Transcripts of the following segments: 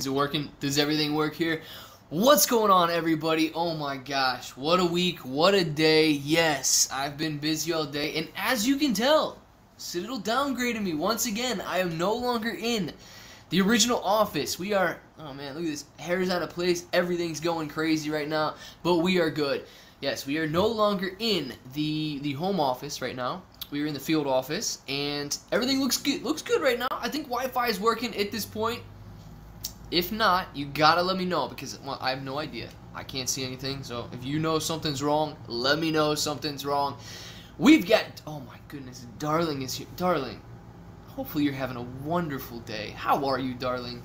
Is it working? Does everything work here? What's going on, everybody? Oh my gosh, what a week, what a day. Yes, I've been busy all day, and as you can tell, Citadel downgraded me once again. I am no longer in the original office. We are, oh man, look at this. Hair's out of place. Everything's going crazy right now, but we are good. Yes, we are no longer in the the home office right now. We are in the field office, and everything looks good. Looks good right now. I think Wi-Fi is working at this point. If not, you gotta let me know because well, I have no idea. I can't see anything. So if you know something's wrong, let me know something's wrong. We've got. Oh my goodness, darling is here. Darling, hopefully you're having a wonderful day. How are you, darling?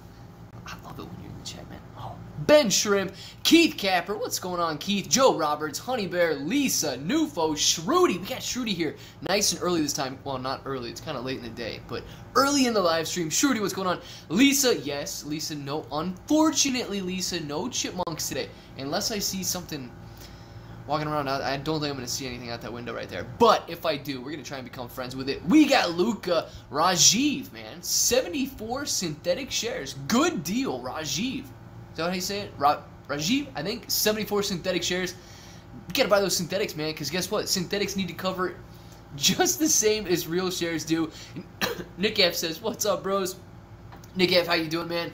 I love it when you're in the chat, man. Oh, Ben Shrimp, Keith Capper, what's going on, Keith? Joe Roberts, Honey Bear, Lisa, Nufo, Shrudy. We got Shrudy here nice and early this time. Well, not early, it's kind of late in the day, but early in the live stream. Shrudy, what's going on? Lisa, yes, Lisa, no. Unfortunately, Lisa, no chipmunks today. Unless I see something walking around. I don't think I'm going to see anything out that window right there. But if I do, we're going to try and become friends with it. We got Luca Rajiv, man. 74 synthetic shares. Good deal, Rajiv. Is that how you say it? Ra Rajiv, I think. 74 synthetic shares. You got to buy those synthetics, man, because guess what? Synthetics need to cover just the same as real shares do. Nick F says, what's up, bros? Nick F, how you doing, man?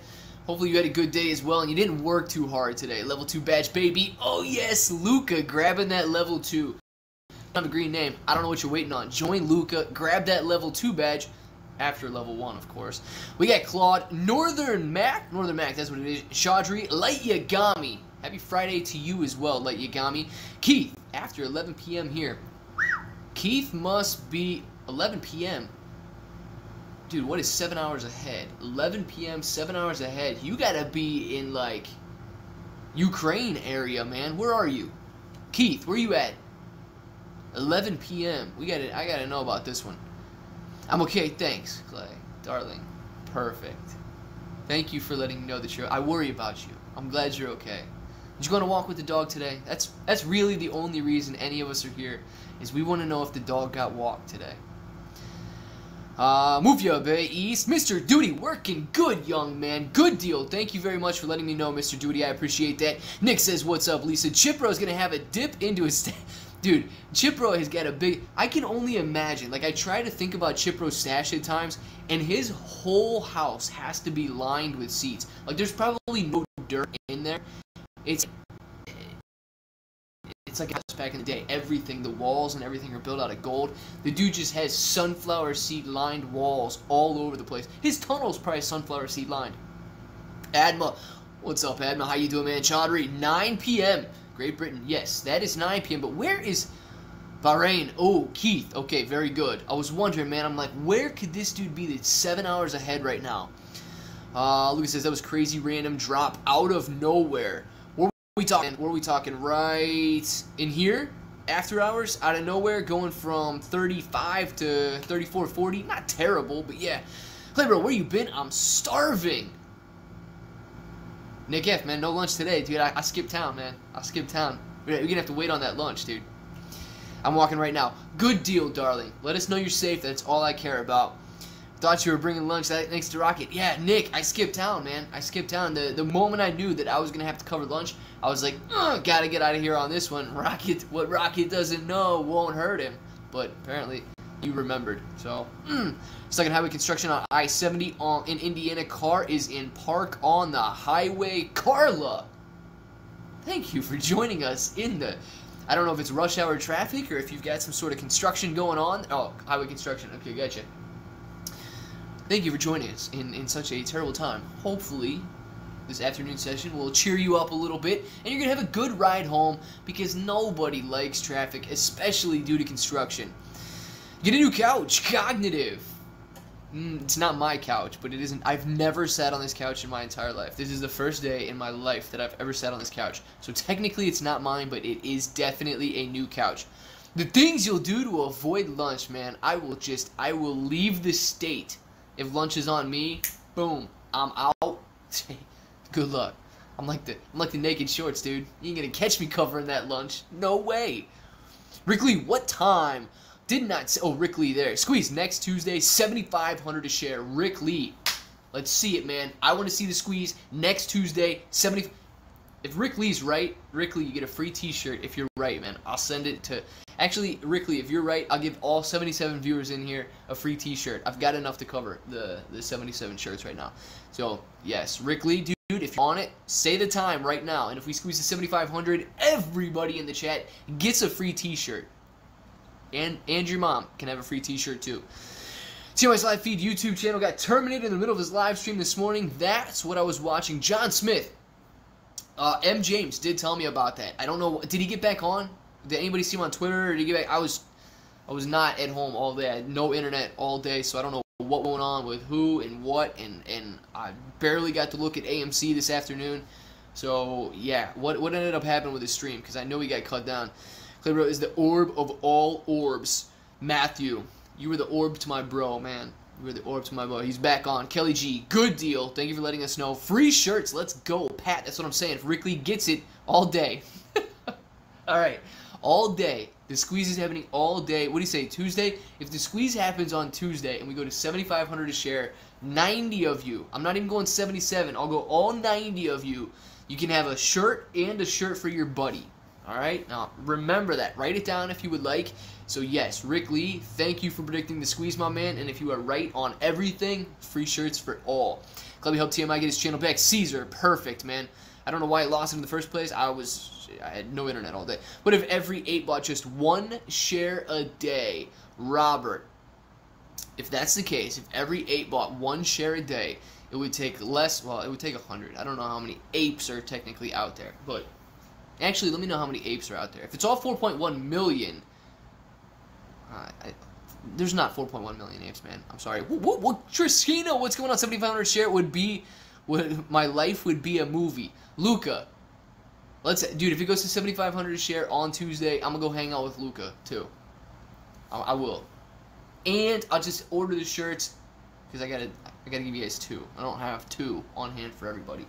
Hopefully you had a good day as well and you didn't work too hard today. Level 2 badge, baby. Oh yes, Luca grabbing that level 2. I'm a green name. I don't know what you're waiting on. Join Luca, grab that level 2 badge. After level 1, of course. We got Claude, Northern Mac. Northern Mac, that's what it is. Chaudhry, Light Yagami. Happy Friday to you as well, Light Yagami. Keith, after 11 p.m. here. Keith must be 11 p.m. Dude, what is 7 hours ahead? 11 p.m., 7 hours ahead. You gotta be in, like, Ukraine area, man. Where are you? Keith, where you at? 11 p.m. We gotta, I gotta know about this one. I'm okay, thanks, Clay. Darling. Perfect. Thank you for letting me know that you're, I worry about you. I'm glad you're okay. Did you go on a walk with the dog today? That's, that's really the only reason any of us are here, is we want to know if the dog got walked today. Uh, move ya, Bay East. Mr. Duty, working good, young man. Good deal. Thank you very much for letting me know, Mr. Duty. I appreciate that. Nick says, what's up, Lisa? Chipbro is going to have a dip into his... Dude, Chipbro has got a big... I can only imagine. Like, I try to think about Chipbro's stash at times, and his whole house has to be lined with seats. Like, there's probably no dirt in there. It's it's like back in the day. Everything, the walls and everything are built out of gold. The dude just has sunflower seed lined walls all over the place. His tunnel's probably sunflower seed lined. Adma, what's up, Adma? How you doing, man? Chaudhry, 9 p.m. Great Britain. Yes, that is 9 p.m. But where is Bahrain? Oh, Keith. Okay, very good. I was wondering, man. I'm like, where could this dude be that's seven hours ahead right now? Uh, Lucas says that was crazy random drop out of nowhere we talking? What are we talking? Right in here? After hours, out of nowhere, going from 35 to 34, 40. Not terrible, but yeah. Clay, bro, where you been? I'm starving. Nick F, man, no lunch today, dude. I, I skipped town, man. I skipped town. We're gonna have to wait on that lunch, dude. I'm walking right now. Good deal, darling. Let us know you're safe. That's all I care about. Thought you were bringing lunch thanks to Rocket. Yeah, Nick, I skipped town, man. I skipped town. The the moment I knew that I was gonna have to cover lunch, I was like, gotta get out of here on this one. Rocket, what Rocket doesn't know won't hurt him. But apparently, you remembered. So, mm. second highway construction on I-70 on, in Indiana. Car is in park on the highway. Carla, thank you for joining us in the. I don't know if it's rush hour traffic or if you've got some sort of construction going on. Oh, highway construction. Okay, gotcha. Thank you for joining us in, in such a terrible time. Hopefully, this afternoon session will cheer you up a little bit, and you're going to have a good ride home because nobody likes traffic, especially due to construction. Get a new couch, Cognitive. Mm, it's not my couch, but it isn't. I've never sat on this couch in my entire life. This is the first day in my life that I've ever sat on this couch. So technically it's not mine, but it is definitely a new couch. The things you'll do to avoid lunch, man, I will just, I will leave the state if lunch is on me, boom, I'm out. Good luck. I'm like the I'm like the naked shorts, dude. You ain't gonna catch me covering that lunch. No way. Lee, what time? Did not say, oh Rick Lee there. Squeeze next Tuesday, 7,500 a share. Rick Lee. Let's see it, man. I want to see the squeeze next Tuesday, 70. If Rick Lee's right, Rick Lee, you get a free T-shirt. If you're right, man, I'll send it to. Actually, Rick Lee, if you're right, I'll give all 77 viewers in here a free T-shirt. I've got enough to cover the the 77 shirts right now. So yes, Rick Lee, dude, if you're on it, say the time right now. And if we squeeze the 7,500, everybody in the chat gets a free T-shirt. And and your mom can have a free T-shirt too. TMI's live feed YouTube channel got terminated in the middle of his live stream this morning. That's what I was watching. John Smith uh, M. James did tell me about that. I don't know. Did he get back on? Did anybody see him on Twitter? Or did he get back? I was, I was not at home all day. I had no internet all day, so I don't know what went on with who and what. And and I barely got to look at AMC this afternoon. So yeah, what what ended up happening with his stream? Because I know he got cut down. Claybro is the orb of all orbs. Matthew, you were the orb to my bro, man. We're the orb to my bro. He's back on. Kelly G, good deal. Thank you for letting us know. Free shirts. Let's go, Pat. That's what I'm saying. If Rick Lee gets it all day. all right. All day. The squeeze is happening all day. What do you say, Tuesday? If the squeeze happens on Tuesday and we go to 7,500 a share, 90 of you, I'm not even going 77, I'll go all 90 of you, you can have a shirt and a shirt for your buddy. All right? Now, remember that. Write it down if you would like. So, yes, Rick Lee, thank you for predicting the squeeze, my man. And if you are right on everything, free shirts for all. Clubby helped TMI get his channel back. Caesar, perfect, man. I don't know why I lost it in the first place. I was, I had no internet all day. But if every 8 bought just one share a day, Robert, if that's the case, if every 8 bought one share a day, it would take less, well, it would take 100. I don't know how many apes are technically out there, but Actually, let me know how many apes are out there. If it's all 4.1 million, uh, I, there's not 4.1 million apes, man. I'm sorry. What, what, what what's going on? 7,500 share would be, would, my life would be a movie. Luca, let's, dude, if it goes to 7,500 share on Tuesday, I'm gonna go hang out with Luca too. I, I will, and I'll just order the shirts because I gotta, I gotta give you guys two. I don't have two on hand for everybody.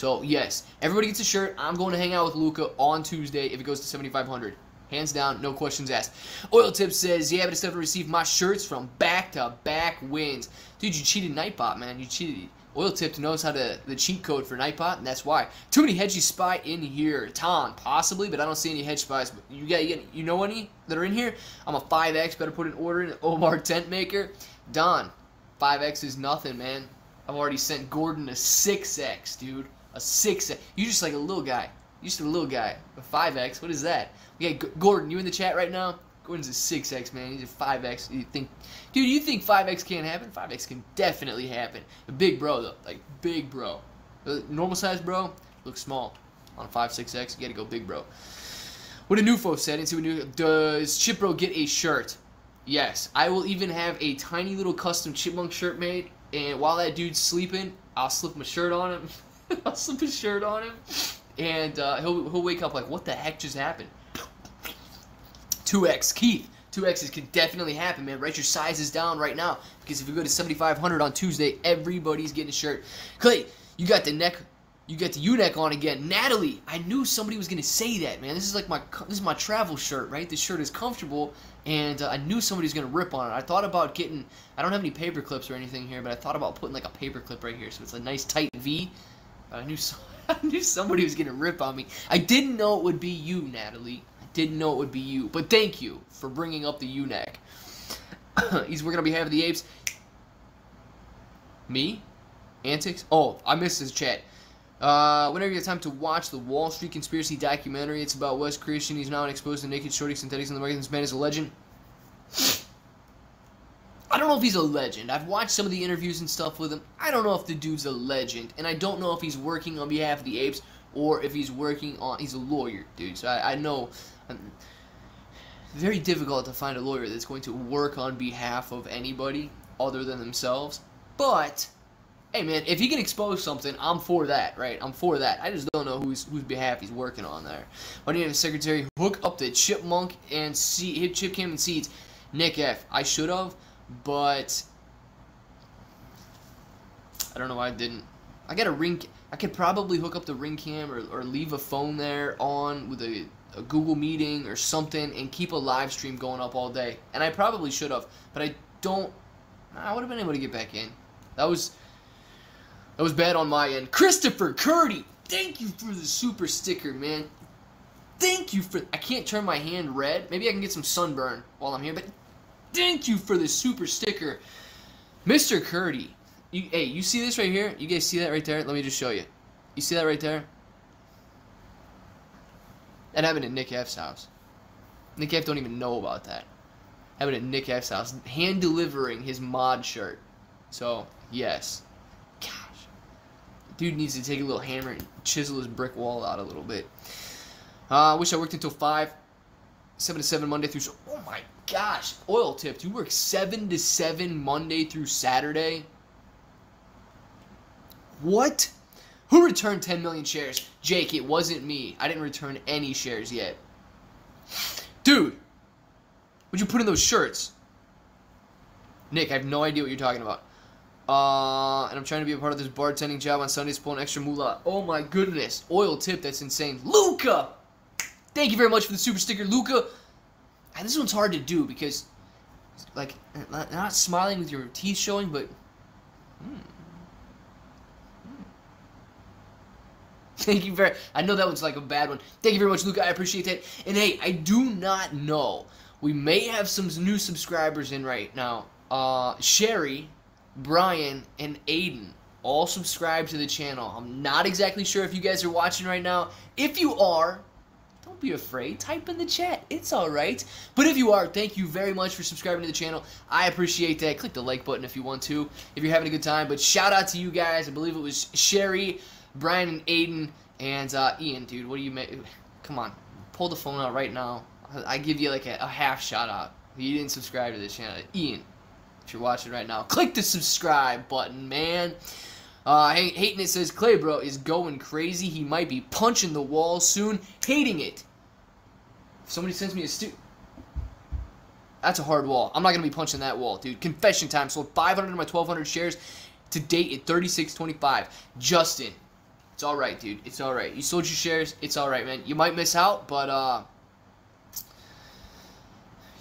So, yes, everybody gets a shirt. I'm going to hang out with Luca on Tuesday if it goes to 7,500. Hands down, no questions asked. Oil Tip says, yeah, but it's to receive my shirts from back-to-back wins. Dude, you cheated Nightbot, man. You cheated. Oil Tip knows how to the cheat code for Nightbot, and that's why. Too many hedgy spy in here. Tom, possibly, but I don't see any hedge spies. You got, you, you know any that are in here? I'm a 5X. Better put an order in. Omar Tent Maker. Don, 5X is nothing, man. I've already sent Gordon a 6X, dude. A six. You're just like a little guy. You're just a little guy. A five X. What is that? Okay, Gordon, you in the chat right now? Gordon's a six X man. He's a five X. You think, dude? You think five X can't happen? Five X can definitely happen. A big bro though, like big bro. A normal size bro looks small. On a five six X, you gotta go big bro. What a Nufo said. And see new does Chipbro get a shirt? Yes, I will even have a tiny little custom chipmunk shirt made. And while that dude's sleeping, I'll slip my shirt on him. I'll slip his shirt on him, and uh, he'll he'll wake up like, what the heck just happened? 2x Keith. 2X's can definitely happen, man. Write your sizes down right now because if you go to 7,500 on Tuesday, everybody's getting a shirt. Clay, you got the neck, you got the U-neck on again. Natalie, I knew somebody was gonna say that, man. This is like my this is my travel shirt, right? This shirt is comfortable, and uh, I knew somebody was gonna rip on it. I thought about getting. I don't have any paper clips or anything here, but I thought about putting like a paper clip right here, so it's a nice tight V. I knew so I knew somebody was gonna rip on me. I didn't know it would be you, Natalie. I didn't know it would be you. But thank you for bringing up the U-neck. He's working on behalf of the apes. Me? Antics? Oh, I missed his chat. Uh, whenever you have time to watch the Wall Street Conspiracy documentary, it's about Wes Christian. He's now exposed to naked shorty synthetics in the market. This man is a legend. I don't know if he's a legend. I've watched some of the interviews and stuff with him. I don't know if the dude's a legend, and I don't know if he's working on behalf of the apes or if he's working on. He's a lawyer, dude. So I, I know. I'm, um, very difficult to find a lawyer that's going to work on behalf of anybody other than themselves. But hey, man, if he can expose something, I'm for that, right? I'm for that. I just don't know whose whose behalf he's working on there. Have a secretary hook up the chipmunk and see hit chip cam and seeds? Nick F. I should have but I don't know why I didn't. I got a ring. I could probably hook up the ring cam or, or leave a phone there on with a, a Google meeting or something and keep a live stream going up all day. And I probably should have, but I don't. I would have been able to get back in. That was That was bad on my end. Christopher Curdy, thank you for the super sticker, man. Thank you for. I can't turn my hand red. Maybe I can get some sunburn while I'm here, but thank you for the super sticker. Mr. Curdy, you, hey, you see this right here? You guys see that right there? Let me just show you. You see that right there? That happened at Nick F's house. Nick F don't even know about that. Happened at Nick F's house. Hand delivering his mod shirt. So, yes. Gosh. Dude needs to take a little hammer and chisel his brick wall out a little bit. I uh, wish I worked until 5. 7 to 7 Monday through... Oh my gosh. Oil tipped. You work 7 to 7 Monday through Saturday? What? Who returned 10 million shares? Jake, it wasn't me. I didn't return any shares yet. Dude, what'd you put in those shirts? Nick, I have no idea what you're talking about. Uh, and I'm trying to be a part of this bartending job on Sundays, pulling extra moolah. Oh my goodness. Oil tip, that's insane. Luca! Thank you very much for the super sticker, Luca. And this one's hard to do because, like, not smiling with your teeth showing, but... Hmm. Thank you very. I know that was like a bad one. Thank you very much, Luca. I appreciate that. And hey, I do not know. We may have some new subscribers in right now. Uh, Sherry, Brian, and Aiden all subscribe to the channel. I'm not exactly sure if you guys are watching right now. If you are, be afraid. Type in the chat. It's alright. But if you are, thank you very much for subscribing to the channel. I appreciate that. Click the like button if you want to, if you're having a good time. But shout out to you guys. I believe it was Sherry, Brian and Aiden, and uh, Ian, dude, what do you make? Come on, pull the phone out right now. I give you like a, a half shout out. You didn't subscribe to this channel. Ian, if you're watching right now, click the subscribe button, man. Uh, hating it says Clay bro is going crazy. He might be punching the wall soon. Hating it. Somebody sends me a stu. That's a hard wall. I'm not gonna be punching that wall, dude. Confession time. Sold 500 of my 1,200 shares to date at 36.25. Justin, it's all right, dude. It's all right. You sold your shares. It's all right, man. You might miss out, but uh, you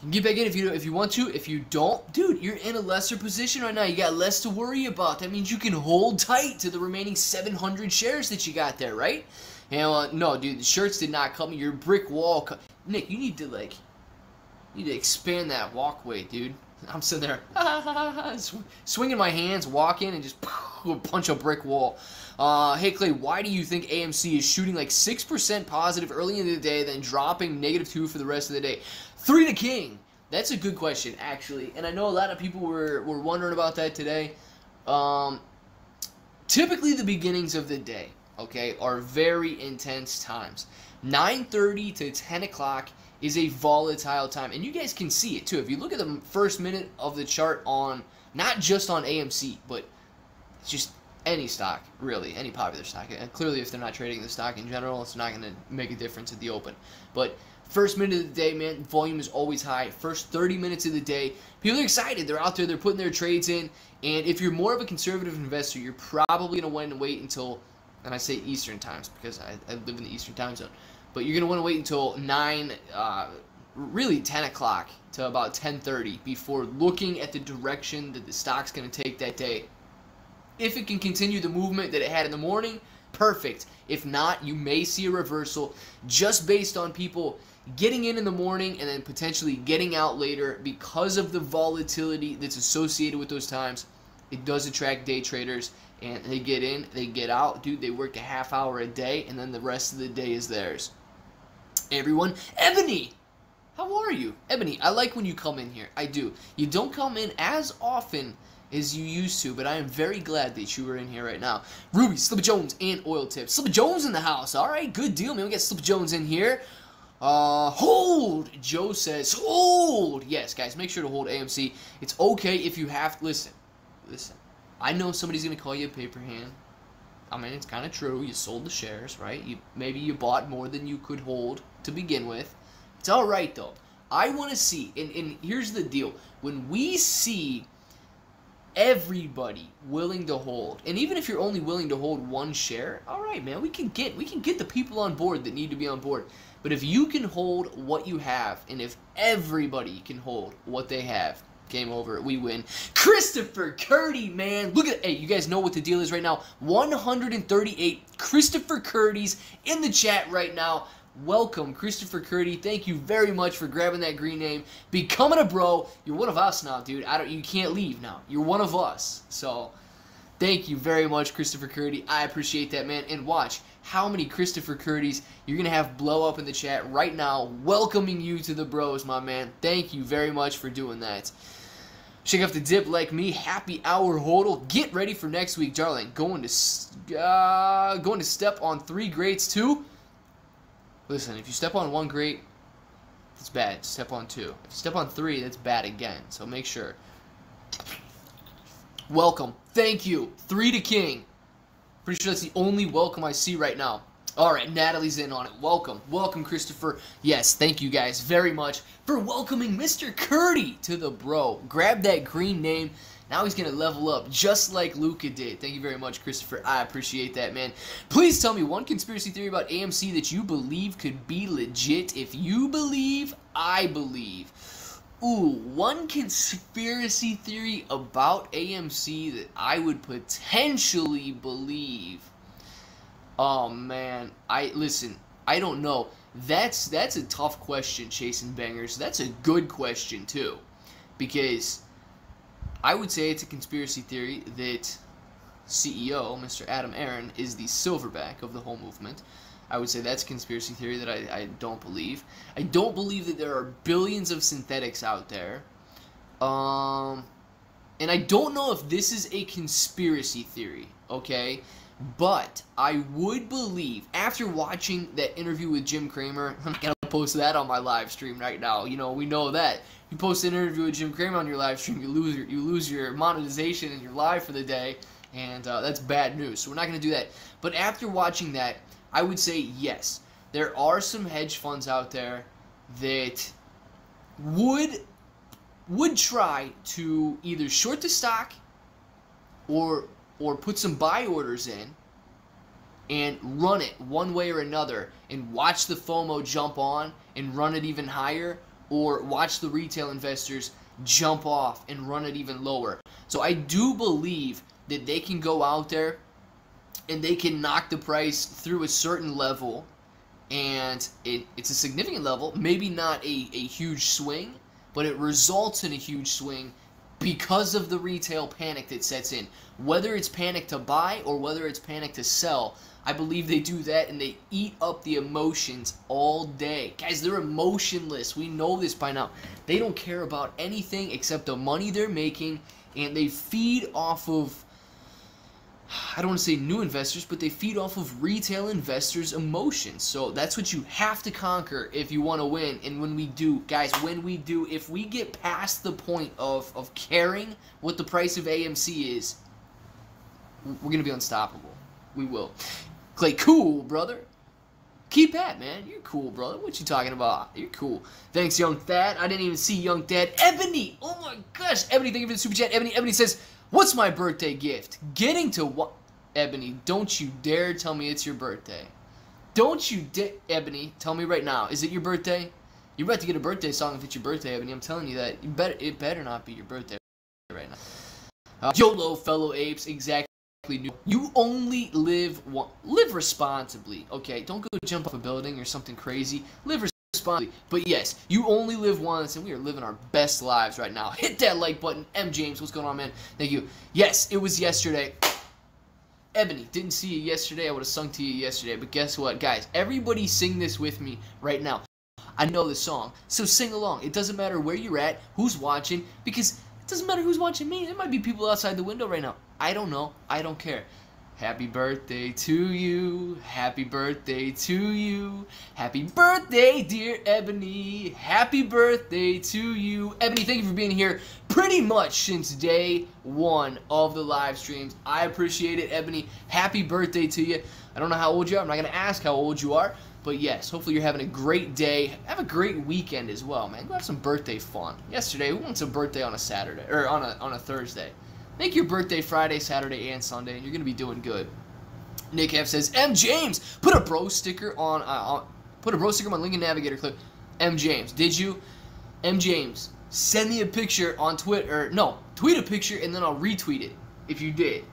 can get back in if you if you want to. If you don't, dude, you're in a lesser position right now. You got less to worry about. That means you can hold tight to the remaining 700 shares that you got there, right? Uh, no, dude, the shirts did not cut me. Your brick wall, cut. Nick. You need to like, you need to expand that walkway, dude. I'm sitting there, swinging my hands, walking, and just punch a brick wall. Uh, hey Clay, why do you think AMC is shooting like 6% positive early in the day, then dropping negative 2 for the rest of the day? 3 to King. That's a good question, actually. And I know a lot of people were, were wondering about that today. Um, typically, the beginnings of the day, okay, are very intense times. 9.30 to 10 o'clock is a volatile time. And you guys can see it, too. If you look at the first minute of the chart on, not just on AMC, but just any stock, really, any popular stock. And clearly, if they're not trading the stock in general, it's not going to make a difference at the open. But first minute of the day, man, volume is always high. First 30 minutes of the day, people are excited. They're out there, they're putting their trades in. And if you're more of a conservative investor, you're probably going to want to wait until, and I say Eastern times because I, I live in the Eastern time zone, but you're going to want to wait until 9, uh, really 10 o'clock to about 10.30 before looking at the direction that the stock's going to take that day if it can continue the movement that it had in the morning, perfect. If not, you may see a reversal just based on people getting in in the morning and then potentially getting out later because of the volatility that's associated with those times. It does attract day traders and they get in, they get out. Dude, they work a half hour a day and then the rest of the day is theirs. Everyone, Ebony! How are you? Ebony, I like when you come in here. I do. You don't come in as often as you used to, but I am very glad that you are in here right now. Ruby, Slipper Jones, and Oil Tips. Slipper Jones in the house. All right, good deal, man. We got Slipper Jones in here. Uh, hold! Joe says, hold! Yes, guys, make sure to hold AMC. It's okay if you have, listen, listen. I know somebody's going to call you a paper hand. I mean, it's kind of true. You sold the shares, right? You Maybe you bought more than you could hold to begin with. It's all right, though. I want to see, and, and here's the deal. When we see everybody willing to hold and even if you're only willing to hold one share all right man we can get we can get the people on board that need to be on board but if you can hold what you have and if everybody can hold what they have Game over. We win. Christopher Curdy, man. Look at, hey, you guys know what the deal is right now. 138 Christopher Curdy's in the chat right now. Welcome, Christopher Curdy. Thank you very much for grabbing that green name, becoming a bro. You're one of us now, dude. I don't. You can't leave now. You're one of us. So, thank you very much, Christopher Curdy. I appreciate that, man. And watch how many Christopher Curdy's you're gonna have blow up in the chat right now, welcoming you to the bros, my man. Thank you very much for doing that. Shake off the dip like me. Happy hour hodl. Get ready for next week, darling. Going to uh, going to step on three greats too. Listen, if you step on one great, it's bad. Step on two. If you step on three, that's bad again. So make sure. Welcome. Thank you. Three to king. Pretty sure that's the only welcome I see right now. All right, Natalie's in on it. Welcome. Welcome, Christopher. Yes, thank you guys very much for welcoming Mr. Curdy to the bro. Grab that green name. Now he's going to level up just like Luca did. Thank you very much, Christopher. I appreciate that, man. Please tell me one conspiracy theory about AMC that you believe could be legit. If you believe, I believe. Ooh, one conspiracy theory about AMC that I would potentially believe. Oh man, I listen. I don't know. That's that's a tough question, chasing bangers. That's a good question too, because I would say it's a conspiracy theory that CEO, Mr. Adam Aron, is the silverback of the whole movement. I would say that's conspiracy theory that I, I don't believe. I don't believe that there are billions of synthetics out there. Um, and I don't know if this is a conspiracy theory, okay? But I would believe, after watching that interview with Jim Cramer, I'm going to post that on my live stream right now. You know, we know that you post an interview with Jim Cramer on your live stream, you lose your, you lose your monetization and your live for the day, and uh, that's bad news. So we're not going to do that. But after watching that, I would say yes. There are some hedge funds out there that would would try to either short the stock or or put some buy orders in and run it one way or another and watch the FOMO jump on and run it even higher or watch the retail investors jump off and run it even lower. So I do believe that they can go out there and they can knock the price through a certain level and it, it's a significant level, maybe not a, a huge swing, but it results in a huge swing because of the retail panic that sets in. Whether it's panic to buy or whether it's panic to sell, I believe they do that and they eat up the emotions all day. Guys, they're emotionless. We know this by now. They don't care about anything except the money they're making and they feed off of I don't want to say new investors, but they feed off of retail investors' emotions. So that's what you have to conquer if you want to win. And when we do, guys, when we do, if we get past the point of, of caring what the price of AMC is, we're going to be unstoppable. We will. Clay, cool, brother. Keep that, man. You're cool, brother. What you talking about? You're cool. Thanks, Young Thad. I didn't even see Young Thad. Ebony! Oh my gosh. Ebony, thank you for the super chat. Ebony, Ebony says, what's my birthday gift? Getting to what? Ebony, don't you dare tell me it's your birthday. Don't you dare, Ebony, tell me right now. Is it your birthday? You're about to get a birthday song if it's your birthday, Ebony. I'm telling you that. You better, it better not be your birthday right now. Uh, YOLO, fellow apes, exactly you only live one, live responsibly, okay? Don't go jump off a building or something crazy. Live responsibly. But yes, you only live once, and we are living our best lives right now. Hit that like button. M. James, what's going on, man? Thank you. Yes, it was yesterday. Ebony, didn't see you yesterday. I would have sung to you yesterday. But guess what, guys? Everybody sing this with me right now. I know the song, so sing along. It doesn't matter where you're at, who's watching, because it doesn't matter who's watching me. There might be people outside the window right now. I don't know. I don't care. Happy birthday to you. Happy birthday to you. Happy birthday, dear Ebony. Happy birthday to you. Ebony, thank you for being here pretty much since day one of the live streams. I appreciate it, Ebony. Happy birthday to you. I don't know how old you are. I'm not going to ask how old you are. But yes, hopefully you're having a great day. Have a great weekend as well, man. Go have some birthday fun. Yesterday, we went to birthday on a Saturday, or on a, on a Thursday. Make your birthday Friday, Saturday, and Sunday, and you're going to be doing good. Nick F says, M. James, put a bro sticker on, uh, on put a bro sticker on Lincoln Navigator clip. M. James, did you? M. James, send me a picture on Twitter. No, tweet a picture and then I'll retweet it if you did.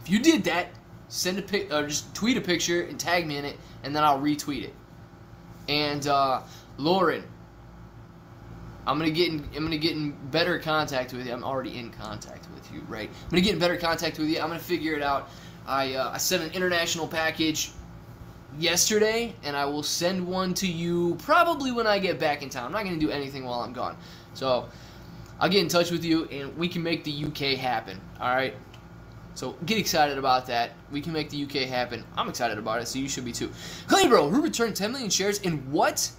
If you did that, send a pic or just tweet a picture and tag me in it, and then I'll retweet it. And uh, Lauren, I'm gonna get in, I'm gonna get in better contact with you. I'm already in contact with you, right? I'm gonna get in better contact with you. I'm gonna figure it out. I uh, I sent an international package yesterday, and I will send one to you probably when I get back in town. I'm not gonna do anything while I'm gone, so I'll get in touch with you, and we can make the UK happen. All right. So get excited about that. We can make the UK happen. I'm excited about it, so you should be too. Clay Bro, who returned 10 million shares in what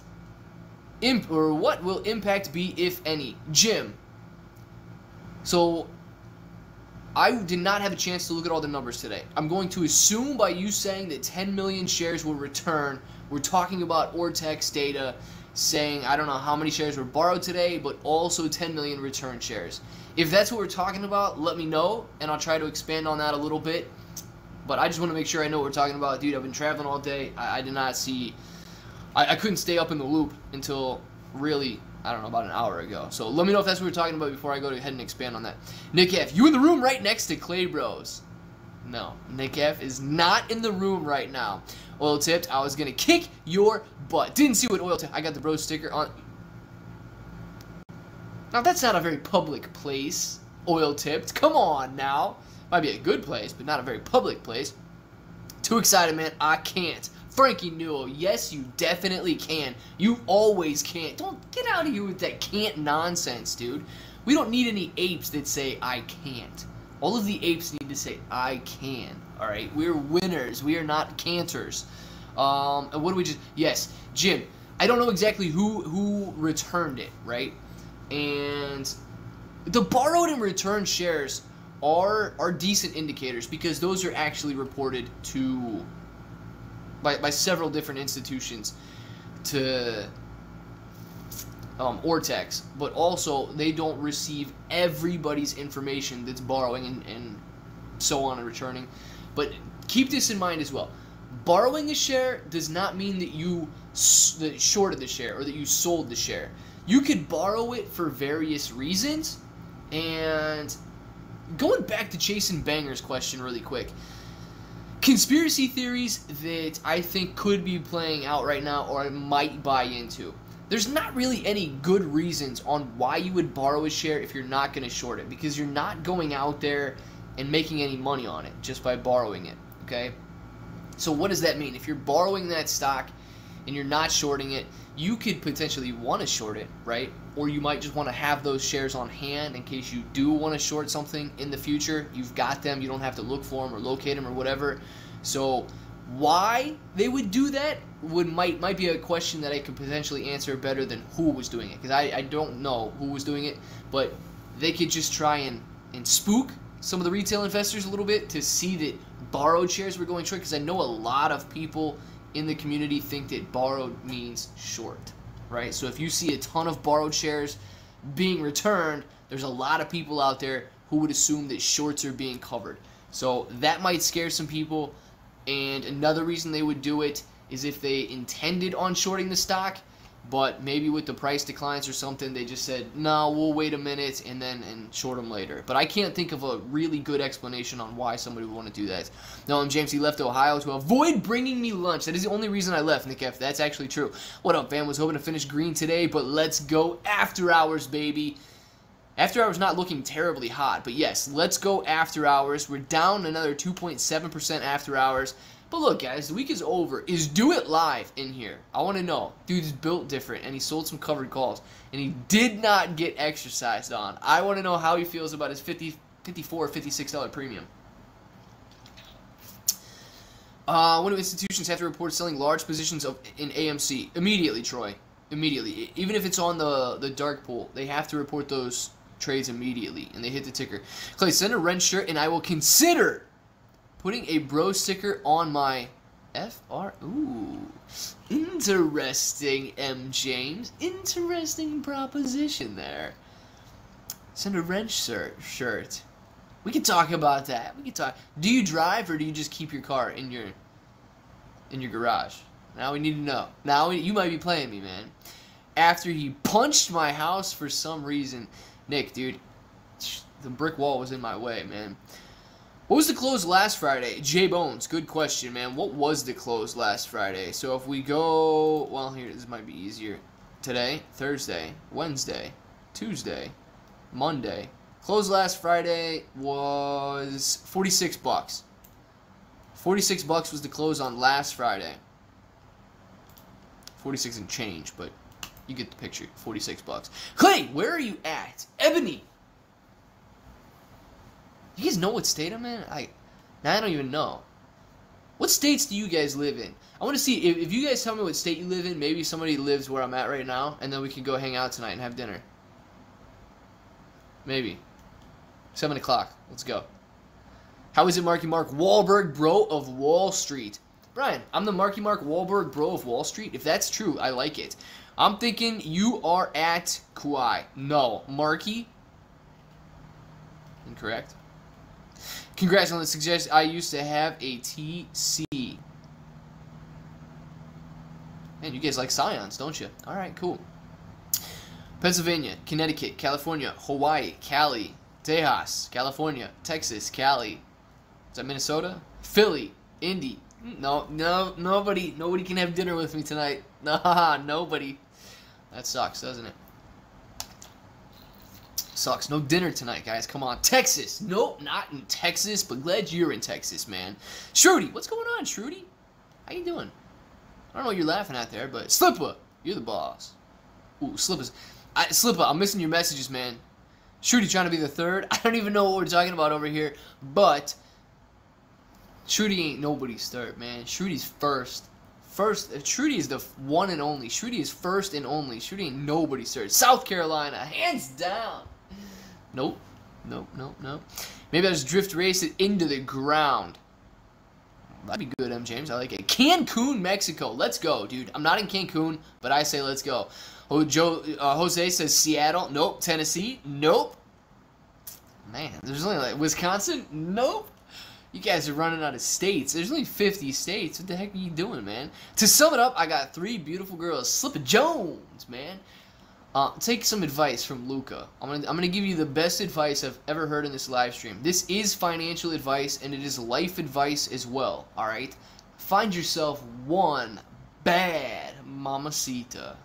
imp or what will impact be if any? Jim. So I did not have a chance to look at all the numbers today. I'm going to assume by you saying that 10 million shares will return, we're talking about Ortex data saying I don't know how many shares were borrowed today, but also 10 million return shares. If that's what we're talking about, let me know, and I'll try to expand on that a little bit. But I just want to make sure I know what we're talking about. Dude, I've been traveling all day. I, I did not see... I, I couldn't stay up in the loop until really, I don't know, about an hour ago. So let me know if that's what we're talking about before I go ahead and expand on that. Nick F., you in the room right next to Clay Bros. No, Nick F is not in the room right now. Oil tipped, I was gonna kick your butt. Didn't see what oil tipped. I got the bro sticker on. Now, that's not a very public place, oil tipped. Come on now. Might be a good place, but not a very public place. Too excited, man. I can't. Frankie Newell, yes, you definitely can. You always can. Don't get out of here with that can't nonsense, dude. We don't need any apes that say, I can't. All of the apes need to say, I can. Alright? We're winners. We are not canters. Um, and what do we just... Yes, Jim. I don't know exactly who who returned it, right? and the borrowed and returned shares are are decent indicators because those are actually reported to by, by several different institutions to um, Ortex, but also they don't receive everybody's information that's borrowing and, and so on and returning. But keep this in mind as well. Borrowing a share does not mean that you that shorted the share or that you sold the share you could borrow it for various reasons. And going back to Jason Banger's question really quick. Conspiracy theories that I think could be playing out right now or I might buy into. There's not really any good reasons on why you would borrow a share if you're not going to short it because you're not going out there and making any money on it just by borrowing it, okay? So what does that mean? If you're borrowing that stock and you're not shorting it, you could potentially want to short it, right? Or you might just want to have those shares on hand in case you do want to short something in the future. You've got them, you don't have to look for them or locate them or whatever. So, why they would do that would might might be a question that I could potentially answer better than who was doing it because I, I don't know who was doing it, but they could just try and, and spook some of the retail investors a little bit to see that borrowed shares were going short because I know a lot of people in the community think that borrowed means short, right? So if you see a ton of borrowed shares being returned, there's a lot of people out there who would assume that shorts are being covered. So that might scare some people. And another reason they would do it is if they intended on shorting the stock but maybe with the price declines or something, they just said, no, we'll wait a minute and then and short them later. But I can't think of a really good explanation on why somebody would want to do that. No, I'm James. He left Ohio to avoid bringing me lunch. That is the only reason I left, Nick F. That's actually true. What up, fam? Was hoping to finish green today, but let's go after hours, baby. After hours not looking terribly hot, but yes, let's go after hours. We're down another 2.7% after hours. But look, guys, the week is over. Is Do It Live in here? I want to know. Dude's built different, and he sold some covered calls, and he did not get exercised on. I want to know how he feels about his 50, 54 $56 premium. Uh, when do institutions have to report selling large positions of in AMC? Immediately, Troy. Immediately. Even if it's on the, the dark pool, they have to report those trades immediately, and they hit the ticker. Clay, send a rent shirt, and I will consider putting a bro sticker on my FR. Ooh, interesting, M. James. Interesting proposition there. Send a wrench shirt. shirt. We can talk about that. We can talk. Do you drive or do you just keep your car in your in your garage? Now we need to know. Now we, you might be playing me, man. after he punched my house for some reason. Nick, dude, the brick wall was in my way, man. What was the close last Friday? J Bones, good question, man. What was the close last Friday? So if we go, well, here this might be easier. Today, Thursday, Wednesday, Tuesday, Monday. Close last Friday was 46 bucks. 46 bucks was the close on last Friday. 46 and change, but you get the picture. 46 bucks. Clay, where are you at? Ebony, you guys know what state I'm in? I, now I don't even know. What states do you guys live in? I want to see if, if you guys tell me what state you live in. Maybe somebody lives where I'm at right now, and then we can go hang out tonight and have dinner. Maybe. Seven o'clock. Let's go. How is it, Marky Mark Wahlberg, bro of Wall Street? Brian, I'm the Marky Mark Wahlberg, bro of Wall Street. If that's true, I like it. I'm thinking you are at Kauai. No, Marky. Incorrect. Congrats on the suggestion. I used to have a TC. Man, you guys like Scions, don't you? Alright, cool. Pennsylvania, Connecticut, California, Hawaii, Cali, Tejas, California, Texas, Cali. Is that Minnesota? Philly, Indy. Mm, no, no, nobody, nobody can have dinner with me tonight. Nah, nobody. That sucks, doesn't it? Sucks. No dinner tonight, guys. Come on. Texas. Nope, not in Texas, but glad you're in Texas, man. Shrudy, what's going on, Shrudy? How you doing? I don't know what you're laughing at there, but Slipper, you're the boss. Ooh, Slipper's. I, Slipper, I'm missing your messages, man. Shrudy trying to be the third. I don't even know what we're talking about over here, but Shrudy ain't nobody's third, man. Shrudy's first. First, uh, Shrudy is the one and only. Shrudy is first and only. Shrudy ain't nobody's third. South Carolina, hands down. Nope. Nope, nope, nope. Maybe I just drift race it into the ground. That'd be good, M. James. I like it. Cancun, Mexico. Let's go, dude. I'm not in Cancun, but I say let's go. Oh, Joe, uh, Jose says Seattle. Nope. Tennessee. Nope. Man, there's only like Wisconsin. Nope. You guys are running out of states. There's only 50 states. What the heck are you doing, man? To sum it up, I got three beautiful girls. Slipper Jones, man. Uh, take some advice from Luca. I'm gonna I'm gonna give you the best advice I've ever heard in this live stream. This is financial advice and it is life advice as well. All right, find yourself one bad mamacita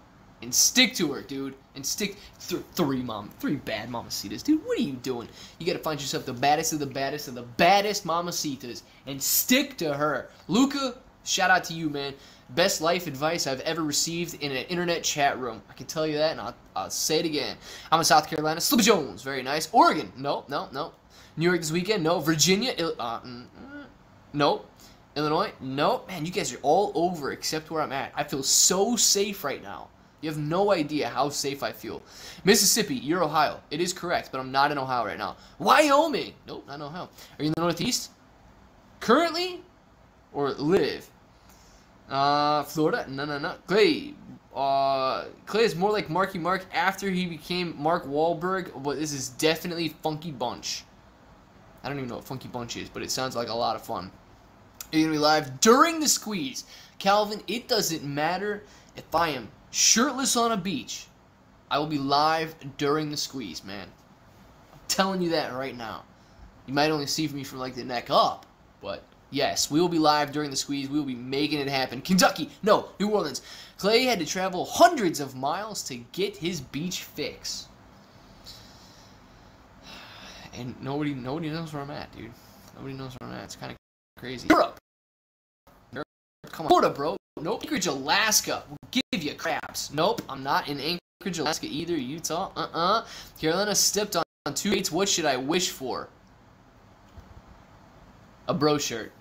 and stick to her, dude. And stick th three mom three bad mamacitas, dude. What are you doing? You gotta find yourself the baddest of the baddest of the baddest mamacitas and stick to her. Luca, shout out to you, man best life advice I've ever received in an internet chat room. I can tell you that, and I'll, I'll say it again. I'm in South Carolina. Slip Jones, very nice. Oregon, no, no, no. New York this weekend, no. Virginia, uh, mm, mm, no. Illinois, no. Man, you guys are all over except where I'm at. I feel so safe right now. You have no idea how safe I feel. Mississippi, you're Ohio. It is correct, but I'm not in Ohio right now. Wyoming, nope, not in Ohio. Are you in the Northeast? Currently, or live? Uh, Florida? No, no, no. Clay. Uh, Clay is more like Marky Mark after he became Mark Wahlberg, but this is definitely Funky Bunch. I don't even know what Funky Bunch is, but it sounds like a lot of fun. You're to be live during the squeeze. Calvin, it doesn't matter if I am shirtless on a beach. I will be live during the squeeze, man. I'm telling you that right now. You might only see me from like the neck up, but Yes, we will be live during the squeeze. We will be making it happen. Kentucky, no, New Orleans. Clay had to travel hundreds of miles to get his beach fix. And nobody nobody knows where I'm at, dude. Nobody knows where I'm at. It's kind of crazy. Europe. Europe. Come on. Florida, bro. Nope. Anchorage, Alaska. We'll give you crabs. Nope. I'm not in Anchorage, Alaska either. Utah. Uh-uh. Carolina stepped on, on two dates. What should I wish for? A bro shirt.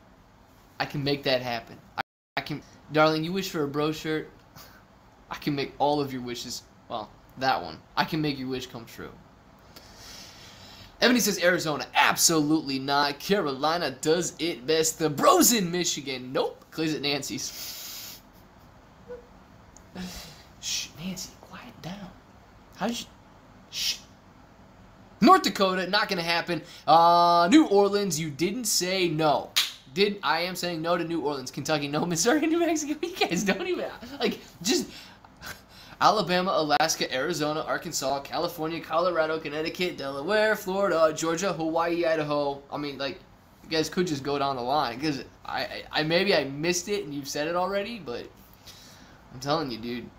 I can make that happen. I, I can, darling, you wish for a bro shirt. I can make all of your wishes. Well, that one. I can make your wish come true. Ebony says Arizona. Absolutely not. Carolina does it best. The bros in Michigan. Nope. Clay's at Nancy's. Shh, Nancy, quiet down. How did you... Shh. North Dakota, not going to happen. Uh, New Orleans, you didn't say no did I am saying no to New Orleans, Kentucky, no Missouri, New Mexico. You guys don't even like just. Alabama, Alaska, Arizona, Arkansas, California, Colorado, Connecticut, Delaware, Florida, Georgia, Hawaii, Idaho. I mean, like, you guys could just go down the line because I, I, maybe I missed it and you've said it already, but I'm telling you, dude.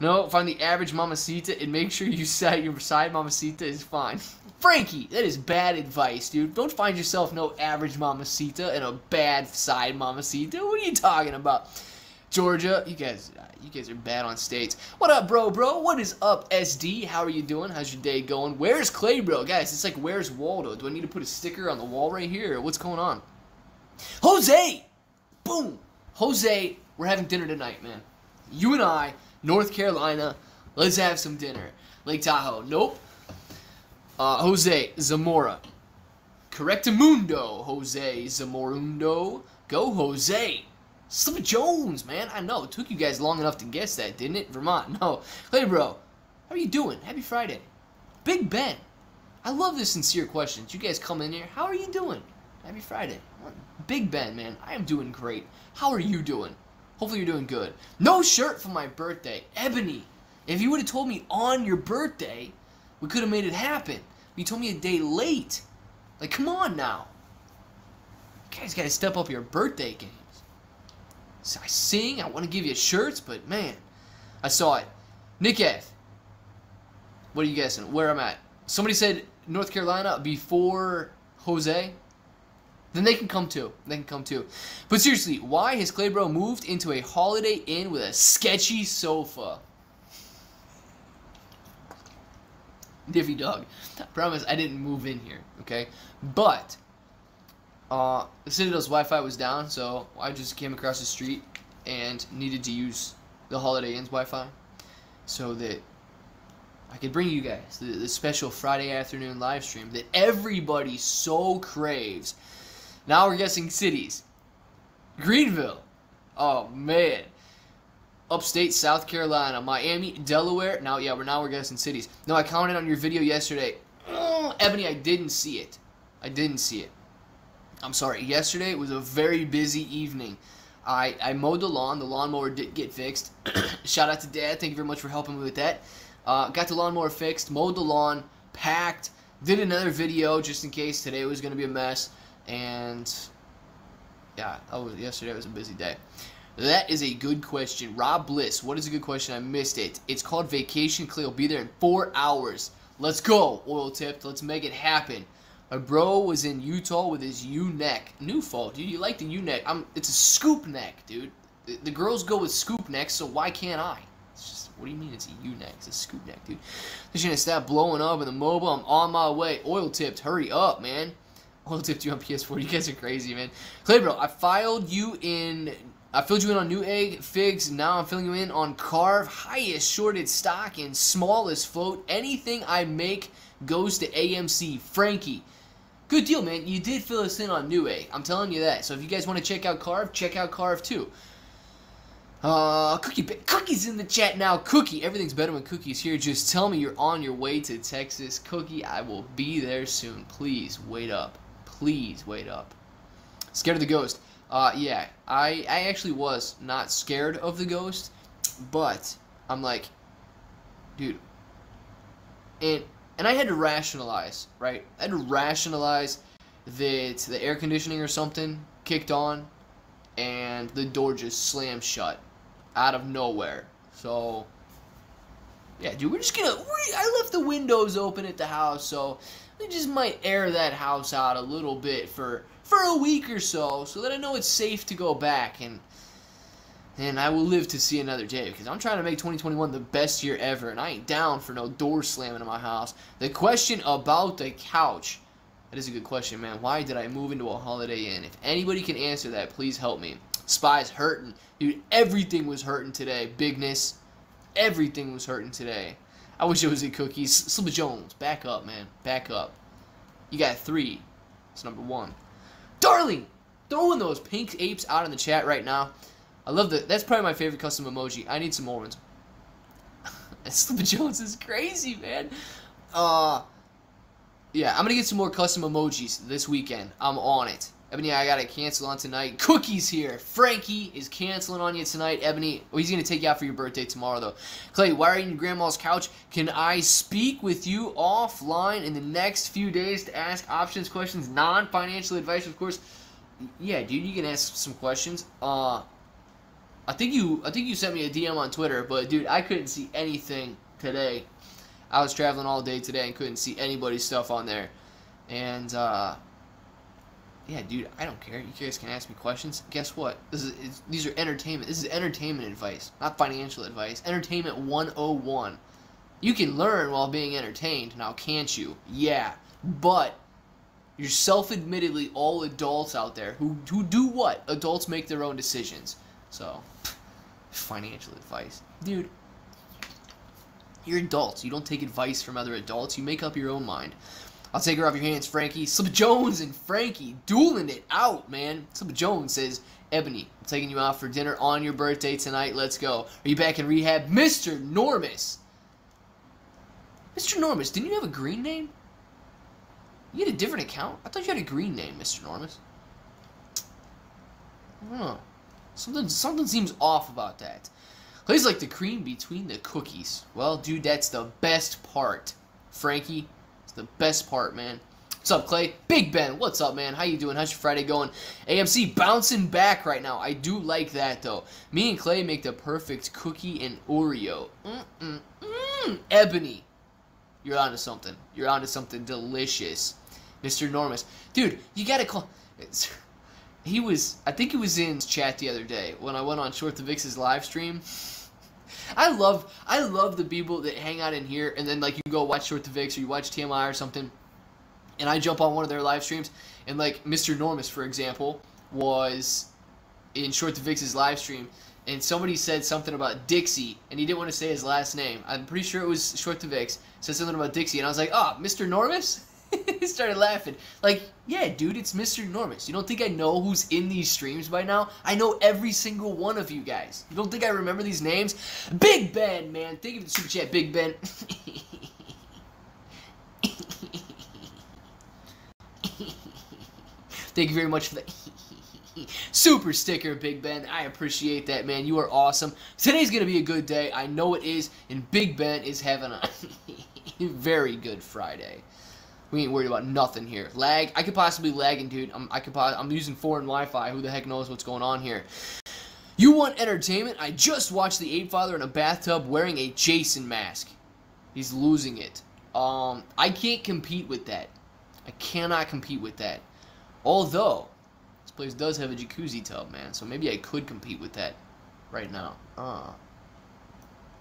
No, find the average mamacita and make sure you set your side mamacita is fine. Frankie, that is bad advice, dude. Don't find yourself no average mamacita and a bad side mamacita. What are you talking about? Georgia, you guys, uh, you guys are bad on states. What up, bro, bro? What is up, SD? How are you doing? How's your day going? Where's Clay, bro? Guys, it's like, where's Waldo? Do I need to put a sticker on the wall right here? What's going on? Jose! Boom! Jose, we're having dinner tonight, man. You and I, North Carolina, let's have some dinner. Lake Tahoe. Nope. Uh, Jose Zamora. Correctamundo, Jose Zamorundo. Go, Jose. Slip Jones, man. I know. It took you guys long enough to guess that, didn't it? Vermont. No. Hey, bro. How are you doing? Happy Friday. Big Ben. I love the sincere questions. You guys come in here. How are you doing? Happy Friday. Big Ben, man. I am doing great. How are you doing? Hopefully you're doing good. No shirt for my birthday. Ebony. If you would have told me on your birthday, we could have made it happen. You told me a day late. Like, come on now. You guys gotta step up your birthday games. So I sing, I want to give you shirts, but man, I saw it. Nick F. What are you guessing? Where I'm at? Somebody said North Carolina before Jose. Then they can come too. They can come too. But seriously, why has Claybro moved into a Holiday Inn with a sketchy sofa? Diffy dog. I promise I didn't move in here, okay? But uh, the Citadel's Wi-Fi was down, so I just came across the street and needed to use the Holiday Inn's Wi-Fi so that I could bring you guys the, the special Friday afternoon live stream that everybody so craves. Now we're guessing cities. Greenville. Oh man. Upstate South Carolina, Miami, Delaware. Now, yeah, we're now we're guessing cities. No, I commented on your video yesterday. Oh, Ebony, I didn't see it. I didn't see it. I'm sorry. Yesterday was a very busy evening. I, I mowed the lawn. The lawnmower did get fixed. Shout out to Dad. Thank you very much for helping me with that. Uh, got the lawnmower fixed, mowed the lawn, packed, did another video just in case today was going to be a mess. And yeah, was, yesterday was a busy day. That is a good question. Rob Bliss, what is a good question? I missed it. It's called Vacation Clay will be there in four hours. Let's go, oil tipped. Let's make it happen. My bro was in Utah with his U neck. New fault, dude. You like the U neck? I'm. It's a scoop neck, dude. The, the girls go with scoop necks, so why can't I? It's just, what do you mean it's a U neck? It's a scoop neck, dude. They're gonna stop blowing up in the mobile. I'm on my way. Oil tipped. Hurry up, man. Oil tipped you on PS4. You guys are crazy, man. Clay, bro, I filed you in. I filled you in on Newegg, Figs. Now I'm filling you in on Carve, highest shorted stock and smallest float. Anything I make goes to AMC. Frankie. Good deal, man. You did fill us in on Newegg. I'm telling you that. So if you guys want to check out Carve, check out Carve too. Uh, Cookie, Cookie's in the chat now. Cookie, everything's better when Cookie's here. Just tell me you're on your way to Texas. Cookie, I will be there soon. Please wait up. Please wait up. Scared of the ghost. Uh, yeah, I, I actually was not scared of the ghost, but I'm like, dude, and and I had to rationalize, right? I had to rationalize that the air conditioning or something kicked on and the door just slammed shut out of nowhere. So, yeah, dude, we're just gonna. We, I left the windows open at the house, so we just might air that house out a little bit for for a week or so, so that I know it's safe to go back and and I will live to see another day because I'm trying to make 2021 the best year ever, and I ain't down for no door slamming in my house. The question about the couch. That is a good question, man. Why did I move into a Holiday Inn? If anybody can answer that, please help me. Spy's hurting. Dude, everything was hurting today. Bigness. Everything was hurting today. I wish it was a Cookies. Slipper Jones, back up, man. Back up. You got three. It's number one. Darling! Throwing those pink apes out in the chat right now. I love that. That's probably my favorite custom emoji. I need some more ones. Slipper Jones is crazy, man. Uh, yeah, I'm gonna get some more custom emojis this weekend. I'm on it. Ebony, I gotta cancel on tonight. Cookies here. Frankie is canceling on you tonight. Ebony, he's gonna take you out for your birthday tomorrow, though. Clay, why are you in grandma's couch? Can I speak with you offline in the next few days to ask options questions, non-financial advice, of course? Yeah, dude, you can ask some questions. Uh, I think you, I think you sent me a DM on Twitter, but dude, I couldn't see anything today. I was traveling all day today and couldn't see anybody's stuff on there, and uh yeah, dude, I don't care. You guys can ask me questions. Guess what? This is these are entertainment. This is entertainment advice, not financial advice. Entertainment 101. You can learn while being entertained. Now, can't you? Yeah, but you're self-admittedly all adults out there who who do what? Adults make their own decisions. So, financial advice, dude. You're adults. You don't take advice from other adults. You make up your own mind. I'll take her off your hands, Frankie. Slip Jones and Frankie dueling it out, man. Slip Jones says, Ebony, I'm taking you out for dinner on your birthday tonight. Let's go. Are you back in rehab? Mr. Normus. Mr. Normus, didn't you have a green name? You had a different account? I thought you had a green name, Mr. Normus. I. Something, something seems off about that. Plays like the cream between the cookies. Well, dude, that's the best part. Frankie, the best part, man. What's up, Clay? Big Ben, what's up, man? How you doing? How's your Friday going? AMC bouncing back right now. I do like that, though. Me and Clay make the perfect cookie and Oreo. Mm-mm-mm. Ebony. You're onto something. You're onto something delicious. Mr. Enormous. Dude, you gotta call... It's, he was... I think he was in chat the other day when I went on Short the Vix's live stream. I love I love the people that hang out in here and then like you go watch Short to Vix or you watch TMI or something, and I jump on one of their live streams and like Mr. Normus for example was in Short to Vix's live stream and somebody said something about Dixie and he didn't want to say his last name. I'm pretty sure it was Short to Vix said something about Dixie and I was like, oh, Mr. Normus. he started laughing. Like, yeah, dude, it's Mr. Enormous. You don't think I know who's in these streams by now? I know every single one of you guys. You don't think I remember these names? Big Ben, man. Thank you for the super chat, Big Ben. Thank you very much for the super sticker, Big Ben. I appreciate that, man. You are awesome. Today's going to be a good day. I know it is. And Big Ben is having a very good Friday. We ain't worried about nothing here. Lag, I could possibly lagging, dude. I'm, I could, I'm using foreign Wi-Fi. Who the heck knows what's going on here? You want entertainment? I just watched the Ape Father in a bathtub wearing a Jason mask. He's losing it. Um, I can't compete with that. I cannot compete with that. Although, this place does have a jacuzzi tub, man. So maybe I could compete with that right now. Uh.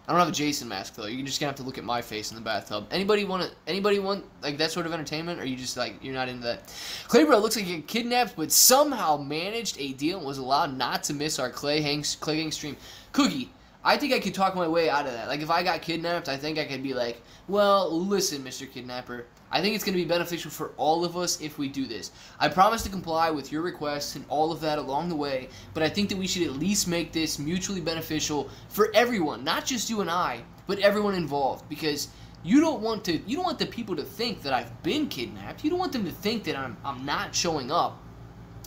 I don't have a Jason mask though. You're just gonna have to look at my face in the bathtub. Anybody want to? Anybody want like that sort of entertainment, or are you just like you're not into that? Claybro looks like he got kidnapped, but somehow managed a deal and was allowed not to miss our Clay Hanks Clay stream. Cookie, I think I could talk my way out of that. Like if I got kidnapped, I think I could be like, well, listen, Mr. Kidnapper. I think it's going to be beneficial for all of us if we do this. I promise to comply with your requests and all of that along the way, but I think that we should at least make this mutually beneficial for everyone, not just you and I, but everyone involved because you don't want to you don't want the people to think that I've been kidnapped. You don't want them to think that I'm I'm not showing up.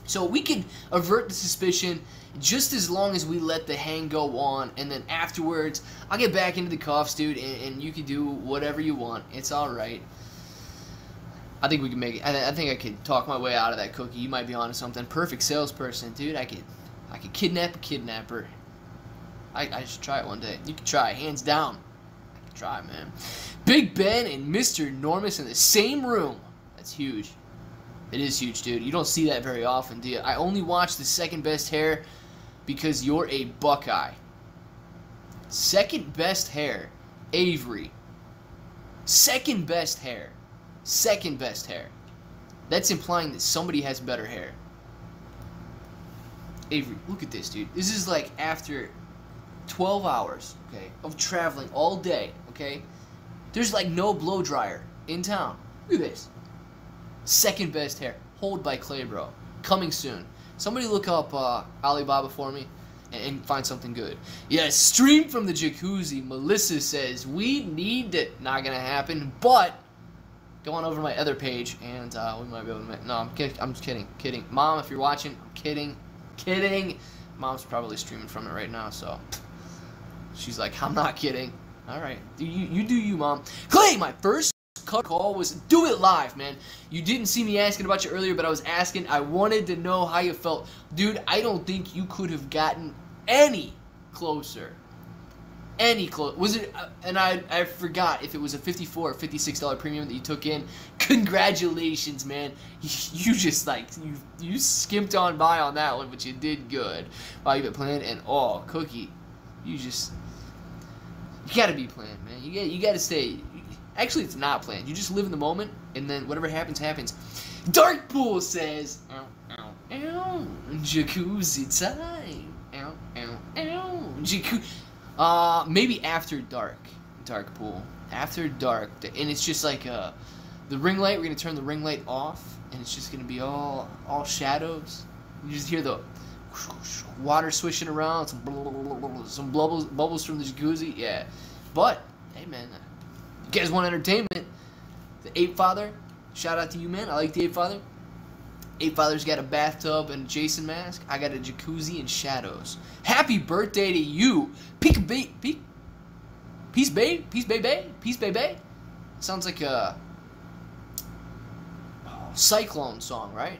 So we can avert the suspicion just as long as we let the hang go on, and then afterwards, I'll get back into the cuffs, dude, and, and you can do whatever you want. It's alright. I think we can make it. I, I, think I could talk my way out of that cookie. You might be onto something. Perfect salesperson, dude. I could, I could kidnap a kidnapper. I, I should try it one day. You can try, hands down. I can try, man. Big Ben and Mr. Normus in the same room. That's huge. It is huge, dude. You don't see that very often, do you? I only watch the second best hair because you're a Buckeye. Second best hair, Avery. Second best hair. Second best hair. That's implying that somebody has better hair. Avery, look at this, dude. This is like after 12 hours, okay, of traveling all day, okay? There's like no blow dryer in town. Look at this. Second best hair. Hold by Claybro. Coming soon. Somebody look up uh, Alibaba for me and, find something good. Yes, stream from the jacuzzi. Melissa says, we need it. Not gonna happen, but go on over to my other page, and uh, we might be able to. Make, no, I'm kidding. I'm just kidding. Kidding. Mom, if you're watching, I'm kidding. Kidding. Mom's probably streaming from it right now, so she's like, I'm not kidding. All right, you you do you, mom. Clay, my first call was do it live, man. You didn't see me asking about you earlier, but I was asking. I wanted to know how you felt, dude. I don't think you could have gotten any closer any close. Was it? Uh, and I I forgot if it was a 54 or 56 dollar premium that you took in. Congratulations, man. You, just like you you skimped on by on that one, but you did good while you've been playing. And oh, Cookie, you just you gotta be playing, man. You got you gotta stay. Actually, it's not planned. You just live in the moment, and then whatever happens, happens. Dark Pool says, ow, ow, ow, jacuzzi time. Ow, ow, ow, jacuzzi. Uh, maybe after dark, dark pool. After dark, and it's just like uh, the ring light. We're gonna turn the ring light off, and it's just gonna be all all shadows. You just hear the water swishing around, some some bubbles bubbles from the jacuzzi. Yeah, but hey man, you guys want entertainment? The Ape Father, shout out to you man. I like the Ape Father. Ape Father's got a bathtub and a Jason mask. I got a jacuzzi and shadows. Happy birthday to you. Peek Bay Peek Peace Bay? Peace Bay? Peace Bay? Sounds like a cyclone song, right?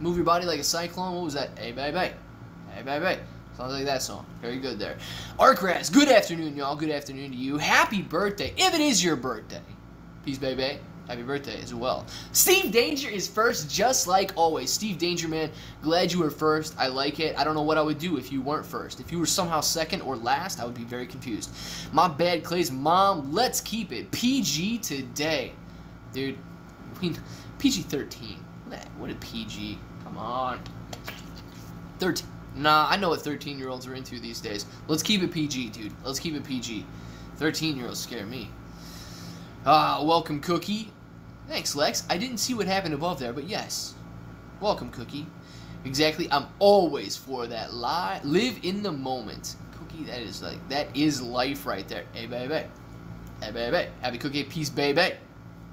Move your body like a cyclone. What was that? Hey Bay. Hey Bay. Sounds like that song. Very good there. Arcras, good afternoon, y'all. Good afternoon to you. Happy birthday. If it is your birthday. Peace, baby. Happy birthday as well. Steve Danger is first, just like always. Steve Danger, man, glad you were first. I like it. I don't know what I would do if you weren't first. If you were somehow second or last, I would be very confused. My bad, Clay's mom. Let's keep it PG today. Dude, I mean, PG-13. What a PG. Come on. 13. Nah, I know what 13-year-olds are into these days. Let's keep it PG, dude. Let's keep it PG. 13-year-olds scare me. Ah, welcome, Cookie. Thanks, Lex. I didn't see what happened above there, but yes. Welcome, Cookie. Exactly. I'm always for that. Lie. Live in the moment. Cookie, that is like, that is life right there. Hey, baby. Hey, baby. Happy cookie. Peace, baby.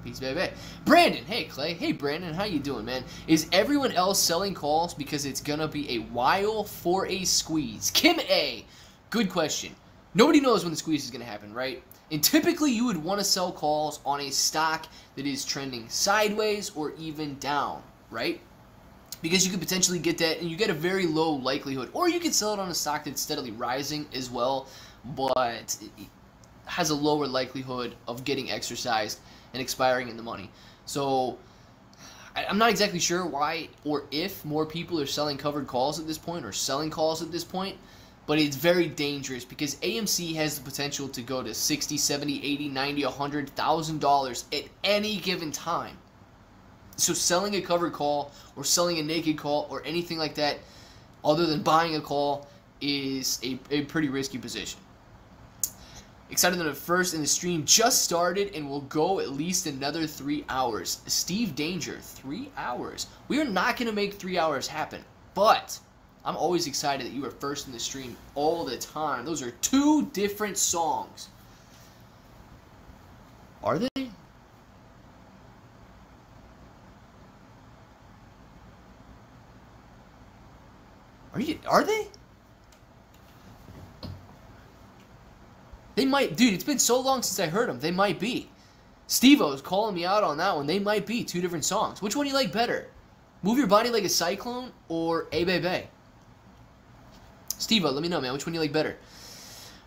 Peace, baby. Brandon. Hey, Clay. Hey, Brandon. How you doing, man? Is everyone else selling calls because it's to be a while for a squeeze? Kim A. Good question. Nobody knows when the squeeze is to happen, right? And typically you would want to sell calls on a stock that is trending sideways or even down, right? Because you could potentially get that and you get a very low likelihood. Or you could sell it on a stock that's steadily rising as well, but has a lower likelihood of getting exercised and expiring in the money. So I'm not exactly sure why or if more people are selling covered calls at this point or selling calls at this point but it's very dangerous because AMC has the potential to go to 60, 70, 80, 90, 100,000 dollars at any given time. So selling a covered call or selling a naked call or anything like that other than buying a call is a, a pretty risky position. Excited that the first in the stream just started and will go at least another three hours. Steve Danger, three hours. We are not going to make three hours happen, but I'm always excited that you are first in the stream all the time. Those are two different songs. Are they? Are you are they? They might dude, it's been so long since I heard them. They might be. Steve is calling me out on that one. They might be two different songs. Which one do you like better? Move your body like a cyclone or A Bay Bay? Steve, let me know, man. Which one do you like better?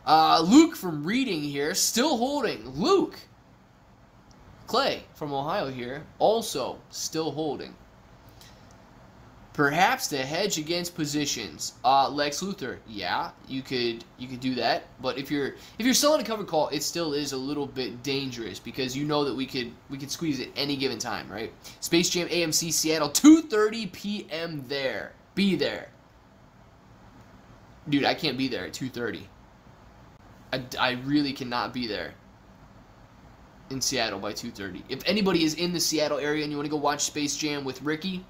Uh, Luke from Reading here, still holding. Luke. Clay from Ohio here, also still holding. Perhaps the hedge against positions. Uh, Lex Luthor, yeah, you could you could do that. But if you're if you're selling a cover call, it still is a little bit dangerous because you know that we could we could squeeze at any given time, right? Space Jam AMC Seattle, 2:30 p.m. there. Be there. Dude, I can't be there at 2.30. I, I really cannot be there in Seattle by 2.30. If anybody is in the Seattle area and you want to go watch Space Jam with Ricky,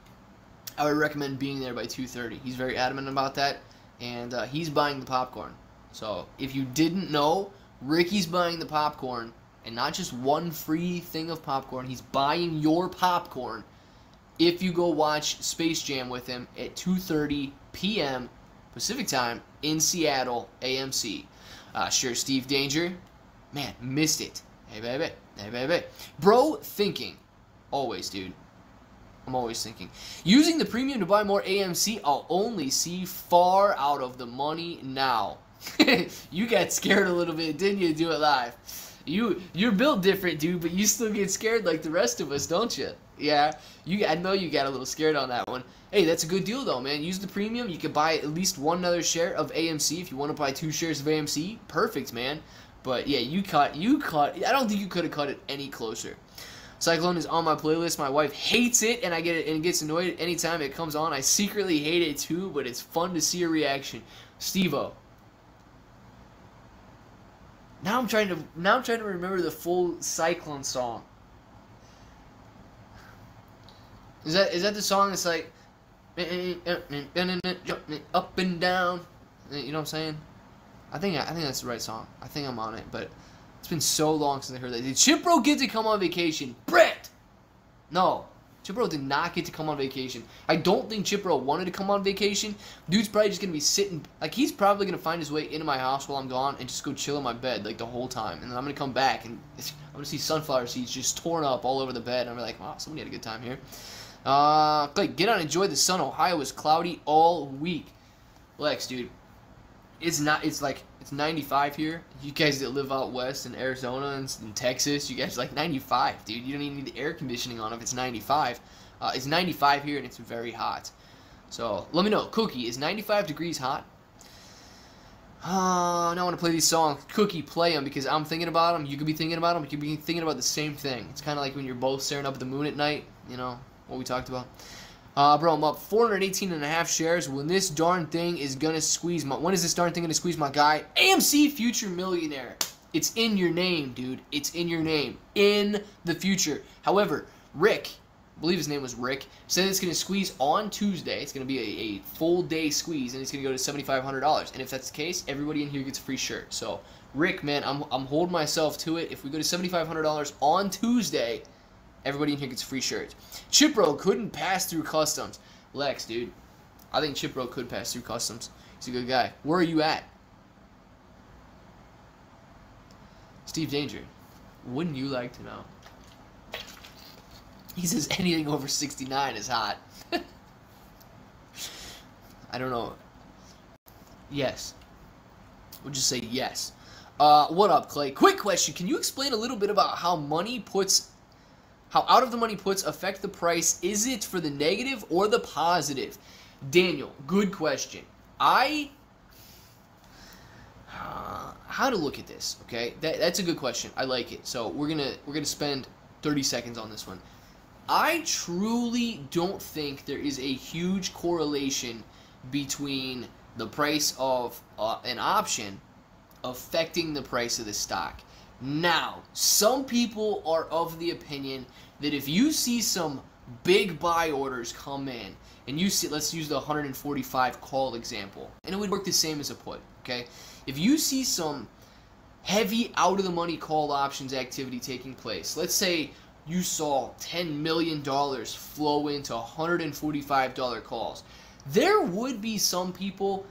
I would recommend being there by 2.30. He's very adamant about that, and uh, he's buying the popcorn. So if you didn't know, Ricky's buying the popcorn and not just one free thing of popcorn. He's buying your popcorn if you go watch Space Jam with him at 2:30 p.m. Pacific time in Seattle, AMC. Uh, sure, Steve Danger, man, missed it. Hey baby, hey baby, bro, thinking, always, dude. I'm always thinking. Using the premium to buy more AMC, I'll only see far out of the money now. you got scared a little bit, didn't you? Do it live. You you're built different, dude, but you still get scared like the rest of us, don't you? Yeah, you. I know you got a little scared on that one. Hey, that's a good deal though, man. Use the premium. You can buy at least one other share of AMC if you want to buy two shares of AMC. Perfect, man. But yeah, you cut. You cut. I don't think you could have cut it any closer. Cyclone is on my playlist. My wife hates it, and I get it and gets annoyed anytime it comes on. I secretly hate it too, but it's fun to see a reaction. Stevo. Now I'm trying to now I'm trying to remember the full Cyclone song. Is that is that the song that's like eh, eh, eh, up and down? You know what I'm saying? I think I think that's the right song. I think I'm on it, but it's been so long since I heard that. Did Chipbro get to come on vacation? Brett! No. Chipbro did not get to come on vacation. I don't think Chipbro wanted to come on vacation. Dude's probably just going to be sitting, like, he's probably going to find his way into my house while I'm gone and just go chill in my bed, like, the whole time. And then I'm going to come back and I'm going to see sunflower seeds just torn up all over the bed. And I'm like, wow, somebody had a good time here. Uh, Clay, get out enjoy the sun. Ohio is cloudy all week. Lex, dude, it's not. It's like it's 95 here. You guys that live out west in Arizona and in Texas, you guys like 95, dude. You don't even need the air conditioning on if it's 95. Uh, it's 95 here and it's very hot. So let me know. Cookie is 95 degrees hot. Uh, now I want to play these songs. Cookie, play them because I'm thinking about them. You could be thinking about them. You could be thinking about the same thing. It's kind of like when you're both staring up at the moon at night. You know what we talked about. Uh, bro, I'm up 418 and a half shares. When this darn thing is gonna squeeze my, when is this darn thing gonna squeeze my guy? AMC Future Millionaire. It's in your name, dude. It's in your name. In the future. However, Rick, I believe his name was Rick, said it's gonna squeeze on Tuesday. It's gonna be a, a full day squeeze, and it's gonna go to $7,500. And if that's the case, everybody in here gets a free shirt. So, Rick, man, I'm, I'm holding myself to it. If we go to $7,500 on Tuesday, Everybody in here gets free shirts. Chipbro couldn't pass through customs. Lex, dude. I think Chipbro could pass through customs. He's a good guy. Where are you at? Steve Danger. Wouldn't you like to know? He says anything over 69 is hot. I don't know. Yes. We'll just say yes. Uh, what up, Clay? Quick question. Can you explain a little bit about how money puts how out of the money puts affect the price. Is it for the negative or the positive? Daniel, good question. I uh, how to look at this, okay? That, that's a good question. I like it. So we're gonna we're gonna spend 30 seconds on this one. I truly don't think there is a huge correlation between the price of uh, an option affecting the price of the stock. Now, some people are of the opinion that if you see some big buy orders come in, and you see, let's use the 145 call example, and it would work the same as a put, okay? If you see some heavy out of the money call options activity taking place, let's say you saw $10 million flow into $145 calls, there would be some people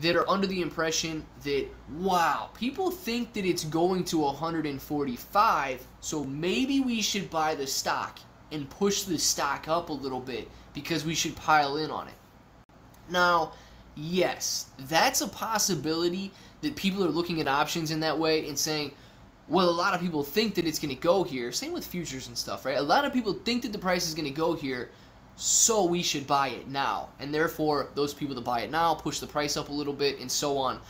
that are under the impression that wow, people think that it's going to 145, so maybe we should buy the stock and push the stock up a little bit because we should pile in on it. Now, yes, that's a possibility that people are looking at options in that way and saying, well, a lot of people think that it's going to go here. Same with futures and stuff, right? A lot of people think that the price is going to go here, so we should buy it now. And therefore, those people that buy it now push the price up a little bit and so on.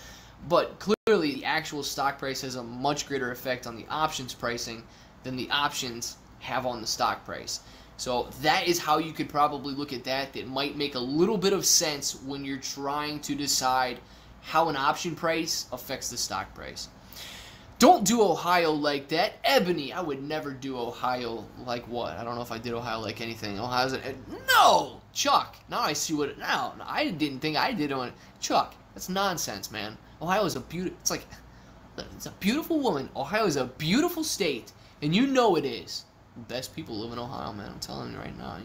But clearly, the actual stock price has a much greater effect on the options pricing than the options have on the stock price. So that is how you could probably look at that. That might make a little bit of sense when you're trying to decide how an option price affects the stock price. Don't do Ohio like that. Ebony, I would never do Ohio like what? I don't know if I did Ohio like anything. Ohio's a, no! Chuck, now I see what now, I didn't think I did on Chuck, that's nonsense, man. Ohio is a beautiful, it's like, It's a beautiful woman. Ohio is a beautiful state, and you know it is. Best people live in Ohio, man. I'm telling you right now.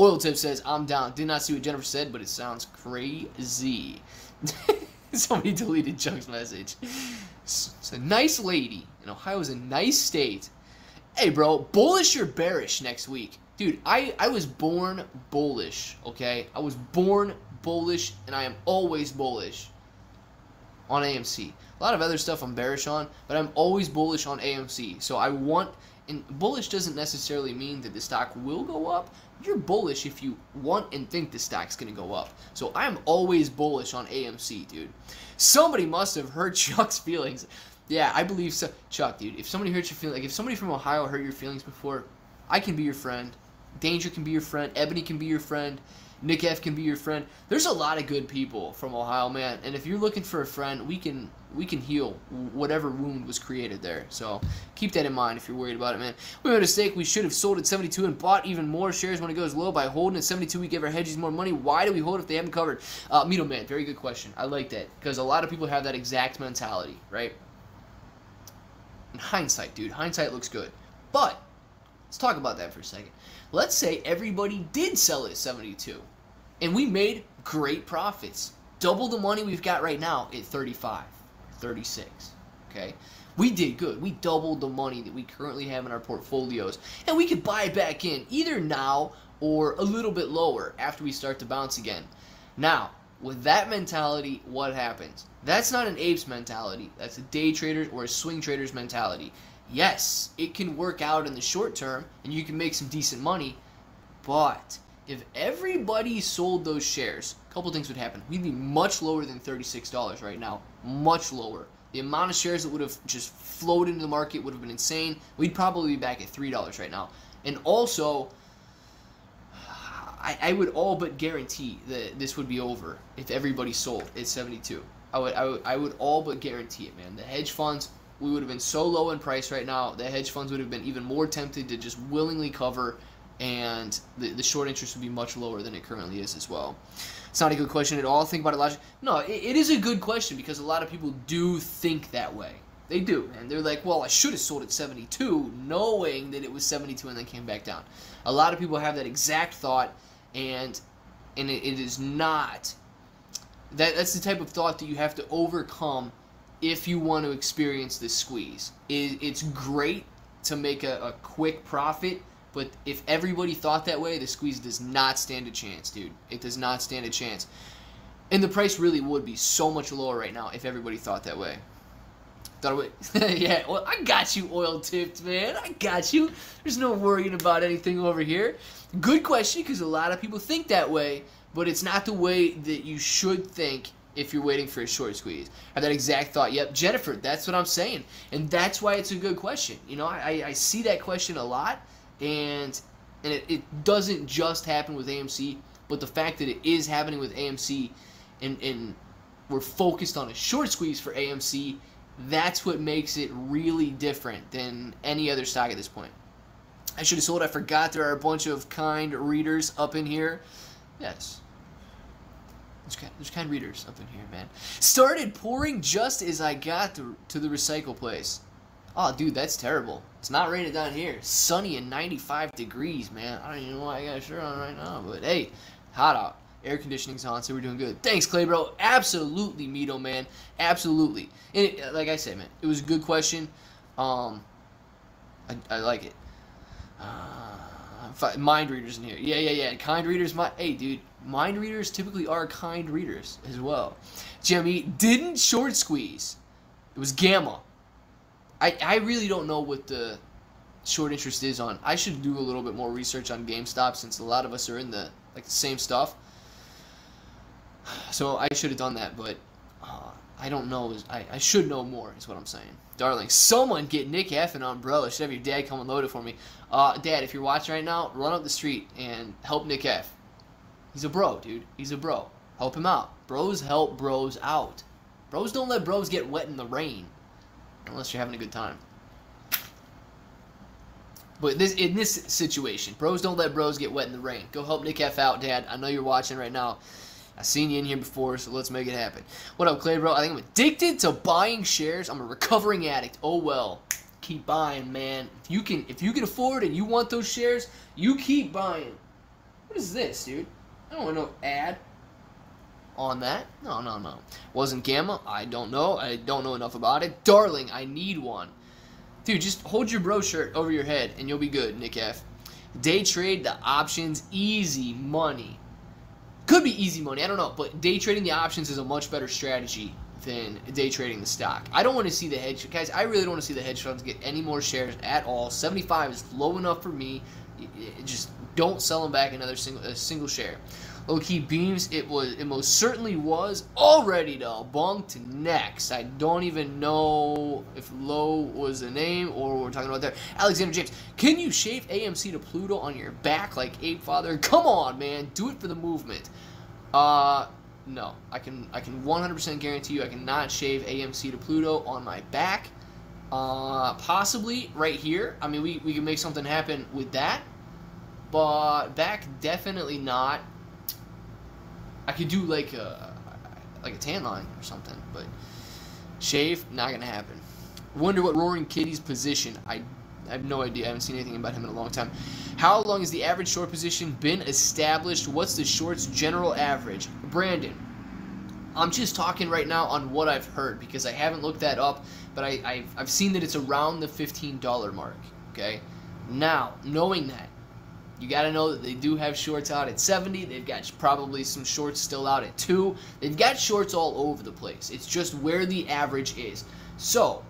Oil Tip says, I'm down. Did not see what Jennifer said, but it sounds crazy. Somebody deleted Chuck's message. It's a nice lady. And Ohio is a nice state. Hey, bro, bullish or bearish next week? Dude, I, I was born bullish, okay? I was born bullish, and I am always bullish on AMC. A lot of other stuff I'm bearish on, but I'm always bullish on AMC. So I want, and bullish doesn't necessarily mean that the stock will go up. You're bullish if you want and think the stock's going to go up. So I'm always bullish on AMC, dude. Somebody must have hurt Chuck's feelings. Yeah, I believe so. Chuck, dude, if somebody hurt your feelings, like if somebody from Ohio hurt your feelings before, I can be your friend. Danger can be your friend. Ebony can be your friend. Nick F can be your friend. There's a lot of good people from Ohio, man. And if you're looking for a friend, we can we can heal whatever wound was created there. So keep that in mind if you're worried about it, man. We made a mistake. We should have sold at 72 and bought even more shares when it goes low by holding at 72. We give our hedges more money. Why do we hold if they haven't covered? Uh, Mito man, very good question. I like that because a lot of people have that exact mentality, right? In hindsight, dude, hindsight looks good, but let's talk about that for a second. Let's say everybody did sell at 72 and we made great profits. Double the money we've got right now at 35, 36. Okay? We did good. We doubled the money that we currently have in our portfolios. And we could buy back in either now or a little bit lower after we start to bounce again. Now, with that mentality, what happens? That's not an apes mentality. That's a day trader's or a swing trader's mentality. Yes, it can work out in the short term and you can make some decent money, but if everybody sold those shares, a couple things would happen. We'd be much lower than $36 right now. Much lower. The amount of shares that would have just flowed into the market would have been insane. We'd probably be back at $3 right now. And also, I, I would all but guarantee that this would be over if everybody sold at 72. I would, I would, I would all but guarantee it, man. The hedge funds, we would have been so low in price right now. The hedge funds would have been even more tempted to just willingly cover, and the, the short interest would be much lower than it currently is as well. It's not a good question at all. Think about it logically. No, it, it is a good question because a lot of people do think that way. They do, and they're like, well, I should have sold at 72, knowing that it was 72 and then came back down. A lot of people have that exact thought, and and it, it is not that that's the type of thought that you have to overcome if you want to experience this squeeze. It, it's great to make a, a quick profit, but if everybody thought that way, the squeeze does not stand a chance, dude. It does not stand a chance. And the price really would be so much lower right now if everybody thought that way. Thought it yeah, well, I got you, oil tipped, man. I got you. There's no worrying about anything over here. Good question, because a lot of people think that way, but it's not the way that you should think if you're waiting for a short squeeze. I have that exact thought. Yep, Jennifer, that's what I'm saying. And that's why it's a good question. You know, I, I see that question a lot, and and it, it doesn't just happen with AMC, but the fact that it is happening with AMC and, and we're focused on a short squeeze for AMC, that's what makes it really different than any other stock at this point. I should have sold. I forgot there are a bunch of kind readers up in here. Yes. There's kind, there's kind readers up in here, man. Started pouring just as I got to, to the recycle place. Oh, dude, that's terrible. It's not raining down here. Sunny and 95 degrees, man. I don't even know why I got a shirt on right now, but hey, hot out. Air conditioning's on, so we're doing good. Thanks, Clay, bro. Absolutely, Mito, man. Absolutely. And it, like I said, man, it was a good question. Um, I, I like it. Uh, mind readers in here. Yeah, yeah, yeah. Kind readers. My, hey, dude. Mind readers typically are kind readers as well. Jimmy didn't short squeeze. It was gamma. I, I really don't know what the short interest is on. I should do a little bit more research on GameStop since a lot of us are in the like the same stuff. So I should have done that, but uh, I don't know. I, I should know more, is what I'm saying. Darling, someone get Nick F an umbrella. Should have your dad come and load it for me. Uh, dad, if you're watching right now, run up the street and help Nick F. He's a bro, dude. He's a bro. Help him out. Bros help bros out. Bros don't let bros get wet in the rain. Unless you're having a good time. But this in this situation, bros don't let bros get wet in the rain. Go help Nick F out, Dad. I know you're watching right now. I've seen you in here before, so let's make it happen. What up, Clay, bro? I think I'm addicted to buying shares. I'm a recovering addict. Oh well. Keep buying, man. If you can if you can afford and you want those shares, you keep buying. What is this, dude? I don't want no ad on that. No, no, no. Wasn't Gamma? I don't know. I don't know enough about it. Darling, I need one. Dude, just hold your bro shirt over your head and you'll be good, Nick F. Day trade the options, easy money. Could be easy money, I don't know, but day trading the options is a much better strategy than day trading the stock. I don't want to see the hedge guys. I really don't want to see the hedge funds get any more shares at all. 75 is low enough for me. Just don't sell them back another single a single share. Low key beams, it was it most certainly was already though. Bunked next. I don't even know if low was the name or we're talking about there. Alexander James, can you shave AMC to Pluto on your back like Ape Father? Come on, man, do it for the movement. Uh no. I can I can 100% guarantee you I cannot shave AMC to Pluto on my back. Uh, possibly right here. I mean, we, we can make something happen with that. But back, definitely not. I could do like a like a tan line or something, but shave not gonna happen. Wonder what Roaring Kitty's position. I I have no idea. I haven't seen anything about him in a long time. How long has the average short position been established? What's the short's general average? Brandon, I'm just talking right now on what I've heard because I haven't looked that up, but I, I've, I've seen that it's around the $15 mark. Okay, now knowing that, you got to know that they do have shorts out at 70. They've got probably some shorts still out at 2. They've got shorts all over the place. It's just where the average is. So,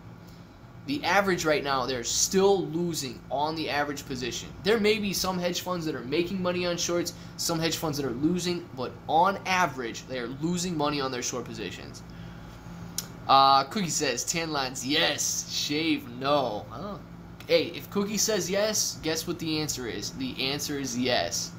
the average right now, they're still losing on the average position. There may be some hedge funds that are making money on shorts, some hedge funds that are losing, but on average, they are losing money on their short positions. Uh, Cookie says, tan lines, yes. Shave, no. Oh, hey, if Cookie says yes, guess what the answer is? The answer is yes.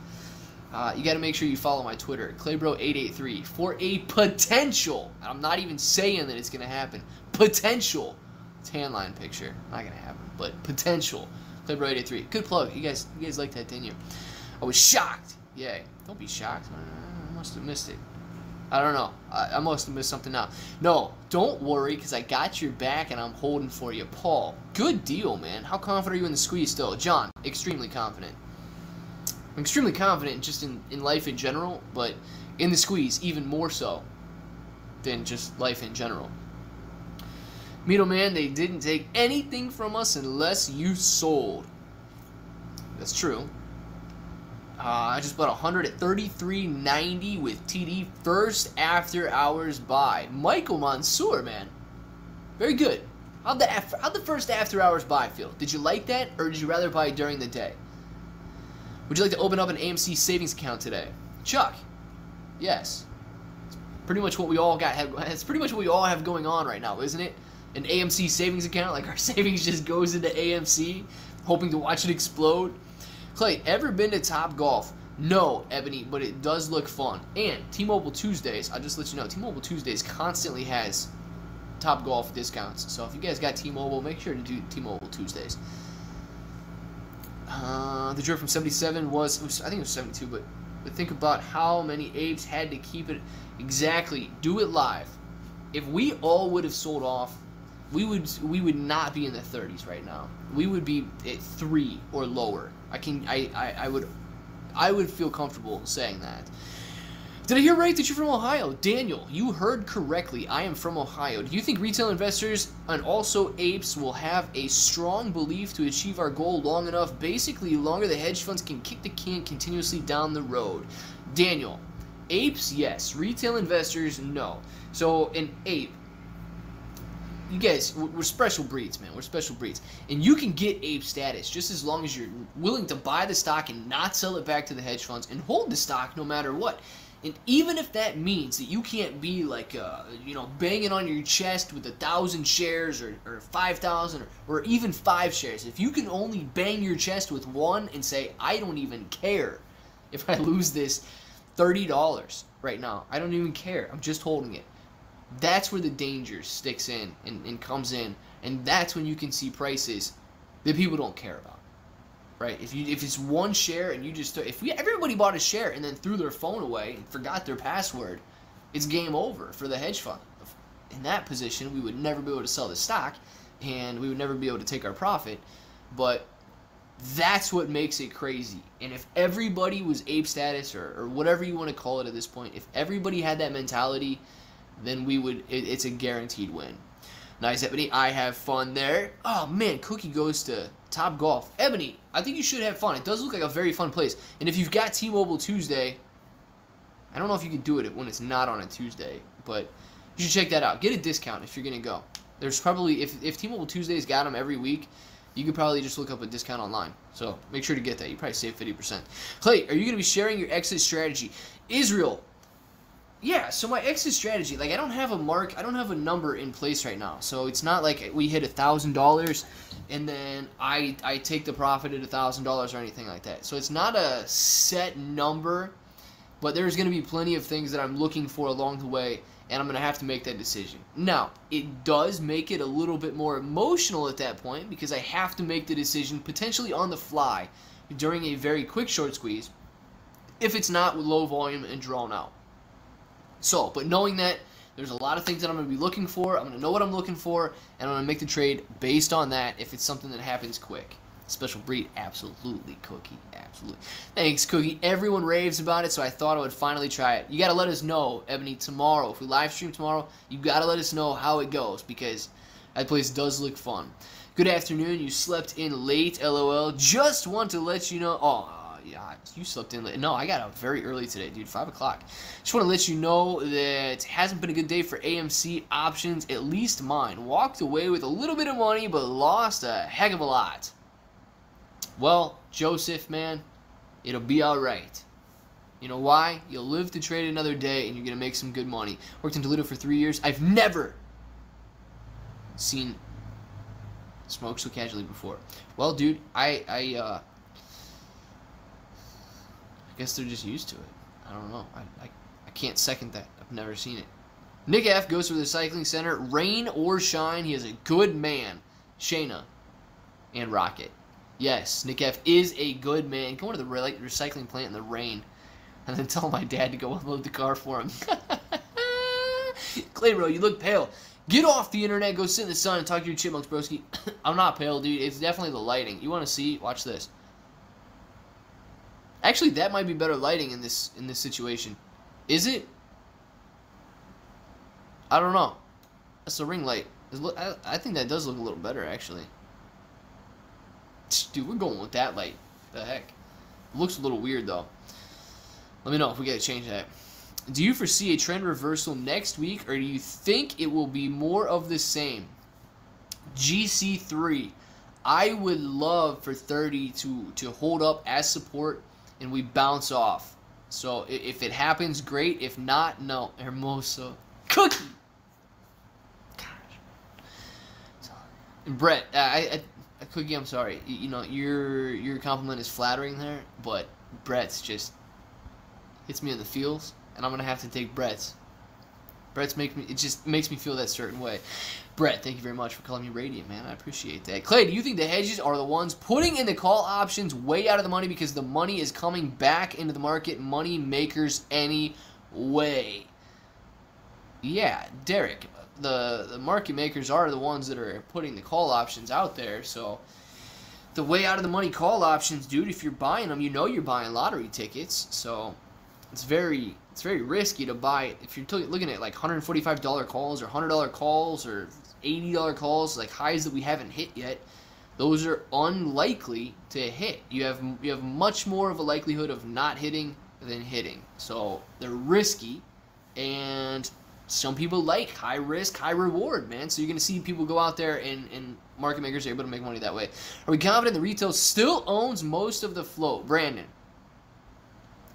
Uh, you got to make sure you follow my Twitter, Claybro883, for a potential. I'm not even saying that it's going to happen. Potential tan line picture. Not going to happen, but potential. Claybro883. Good plug. You guys, you guys like that, didn't you? I was shocked. Yay. Don't be shocked. I must have missed it. I don't know. I, I must have missed something out. No, don't worry, because I got your back and I'm holding for you. Paul, good deal, man. How confident are you in the squeeze still? John, extremely confident. I'm extremely confident just in, in life in general, but in the squeeze, even more so than just life in general. Mito man, they didn't take anything from us unless you sold. That's true. Uh, I just bought 100 at 33.90 with TD first after hours buy. Michael Mansour, man, very good. How'd the how'd the first after hours buy feel? Did you like that, or did you rather buy during the day? Would you like to open up an AMC savings account today, Chuck? Yes. It's pretty much what we all got. It's pretty much what we all have going on right now, isn't it? An AMC savings account, like our savings just goes into AMC, hoping to watch it explode. Clay, ever been to Topgolf? No, Ebony, but it does look fun. And T-Mobile Tuesdays, I'll just let you know, T-Mobile Tuesdays constantly has Topgolf discounts. So if you guys got T-Mobile, make sure to do T-Mobile Tuesdays. Uh, the drift from 77 was, was, I think it was 72, but, but think about how many apes had to keep it exactly. Do it live. If we all would have sold off, we would we would not be in the 30s right now. We would be at three or lower. I can I, I, I would I would feel comfortable saying that. Did I hear right that you're from Ohio? Daniel, you heard correctly. I am from Ohio. Do you think retail investors and also apes will have a strong belief to achieve our goal long enough? Basically, longer the hedge funds can kick the can continuously down the road. Daniel, apes, yes. Retail investors, no. So, an ape, you guys, we're special breeds, man. We're special breeds. And you can get ape status just as long as you're willing to buy the stock and not sell it back to the hedge funds and hold the stock no matter what. And even if that means that you can't be like, uh, you know, banging on your chest with a thousand shares or, or 5,000 or, or even five shares, if you can only bang your chest with one and say, I don't even care if I lose this $30 right now, I don't even care. I'm just holding it. That's where the danger sticks in and, and comes in. And that's when you can see prices that people don't care about. right? If you if it's one share and you just if we everybody bought a share and then threw their phone away and forgot their password, it's game over for the hedge fund. In that position, we would never be able to sell the stock, and we would never be able to take our profit. But that's what makes it crazy. And if everybody was ape status or, or whatever you want to call it at this point, if everybody had that mentality, then we would. It, it's a guaranteed win. Nice, Ebony. I have fun there. Oh man, Cookie goes to Topgolf. Ebony, I think you should have fun. It does look like a very fun place. And if you've got T-Mobile Tuesday, I don't know if you can do it when it's not on a Tuesday, but you should check that out. Get a discount if you're gonna go. There's probably if if T-Mobile Tuesdays got them every week, you could probably just look up a discount online. So make sure to get that. You probably save 50%. Clay, are you gonna be sharing your exit strategy? Israel, yeah, so my exit strategy, like I don't have a mark, I don't have a number in place right now. So it's not like we hit a thousand dollars and then I I take the profit at a thousand dollars or anything like that. So it's not a set number, but there's gonna be plenty of things that I'm looking for along the way, and I'm gonna have to make that decision. Now, it does make it a little bit more emotional at that point because I have to make the decision potentially on the fly during a very quick short squeeze if it's not low volume and drawn out. So, but knowing that there's a lot of things that I'm going to be looking for, I'm going to know what I'm looking for, and I'm going to make the trade based on that if it's something that happens quick. Special breed, absolutely, Cookie, absolutely. Thanks, Cookie. Everyone raves about it, so I thought I would finally try it. You got to let us know, Ebony, tomorrow. If we live stream tomorrow, you got to let us know how it goes because that place does look fun. Good afternoon. You slept in late, lol. Just want to let you know. Oh, yeah, you slept in late. No, I got up very early today, dude. 5 o'clock. Just want to let you know that it hasn't been a good day for AMC options, at least mine. Walked away with a little bit of money, but lost a heck of a lot. Well, Joseph, man, it'll be alright. You know why? You'll live to trade another day and you're going to make some good money. Worked in Toledo for three years. I've never seen smoke so casually before. Well, dude, I, I, uh, guess they're just used to it. I don't know. I, I, I can't second that. I've never seen it. Nick F goes for the cycling center. Rain or shine, he is a good man. Shayna and Rocket. Yes, Nick F is a good man. Go to the re recycling plant in the rain and then tell my dad to go unload the car for him. Claybro, you look pale. Get off the internet, go sit in the sun and talk to your chipmunks, broski. I'm not pale, dude. It's definitely the lighting. You want to see? Watch this. Actually, that might be better lighting in this in this situation. Is it? I don't know. That's a ring light. I think that does look a little better, actually. Dude, we're going with that light. The heck? Looks a little weird, though. Let me know if we gotta change that. Do you foresee a trend reversal next week, or do you think it will be more of the same? GC3. I would love for 30 to, to hold up as support and we bounce off. So if it happens, great. If not, no. Hermoso. Cookie! Gosh. And Brett, I, I, Cookie, I'm sorry. You, you know, your your compliment is flattering there, but Brett's just hits me in the feels, and I'm going to have to take Brett's. Brett's make me, it just makes me feel that certain way. Brett, thank you very much for calling me Radiant, man. I appreciate that. Clay, do you think the hedges are the ones putting in the call options way out of the money because the money is coming back into the market? Money makers anyway. Yeah, Derek, the, the market makers are the ones that are putting the call options out there, so the way out of the money call options, dude, if you're buying them, you know you're buying lottery tickets, so it's very it's very risky to buy if you're looking at like $145 calls or $100 calls or $80 calls, like highs that we haven't hit yet, those are unlikely to hit. You have you have much more of a likelihood of not hitting than hitting. So they're risky, and some people like high risk, high reward, man. So you're gonna see people go out there and, and market makers are able to make money that way. Are we confident the retail still owns most of the float? Brandon.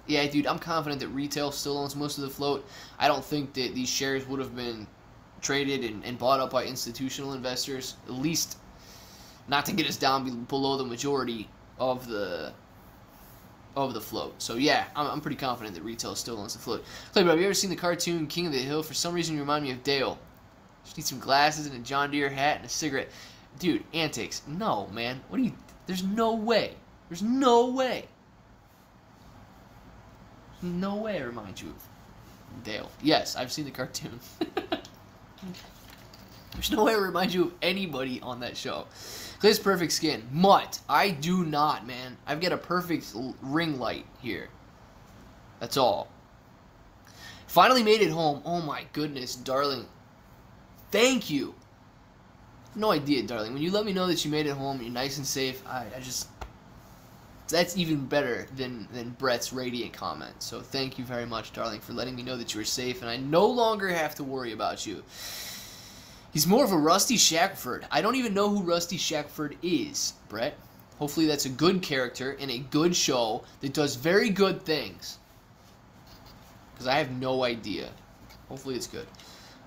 Yeah, dude, I'm confident that retail still owns most of the float. I don't think that these shares would have been traded and, and bought up by institutional investors, at least not to get us down below the majority of the of the float. So yeah, I'm, I'm pretty confident that retail still owns the float. Clay, have you ever seen the cartoon King of the Hill? For some reason, you remind me of Dale. Just need some glasses and a John Deere hat and a cigarette. Dude, antics. No, man. What do you? There's no way. There's no way. No way I remind you of Dale. Yes, I've seen the cartoon. There's no way I remind you of anybody on that show. Clay's perfect skin. Mutt. I do not, man. I've got a perfect ring light here. That's all. Finally made it home. Oh my goodness, darling. Thank you. No idea, darling. When you let me know that you made it home, you're nice and safe, I, I just that's even better than than Brett's radiant comment. So thank you very much, darling, for letting me know that you are safe, and I no longer have to worry about you. He's more of a Rusty Shackford. I don't even know who Rusty Shackford is, Brett. Hopefully that's a good character in a good show that does very good things. Because I have no idea. Hopefully it's good.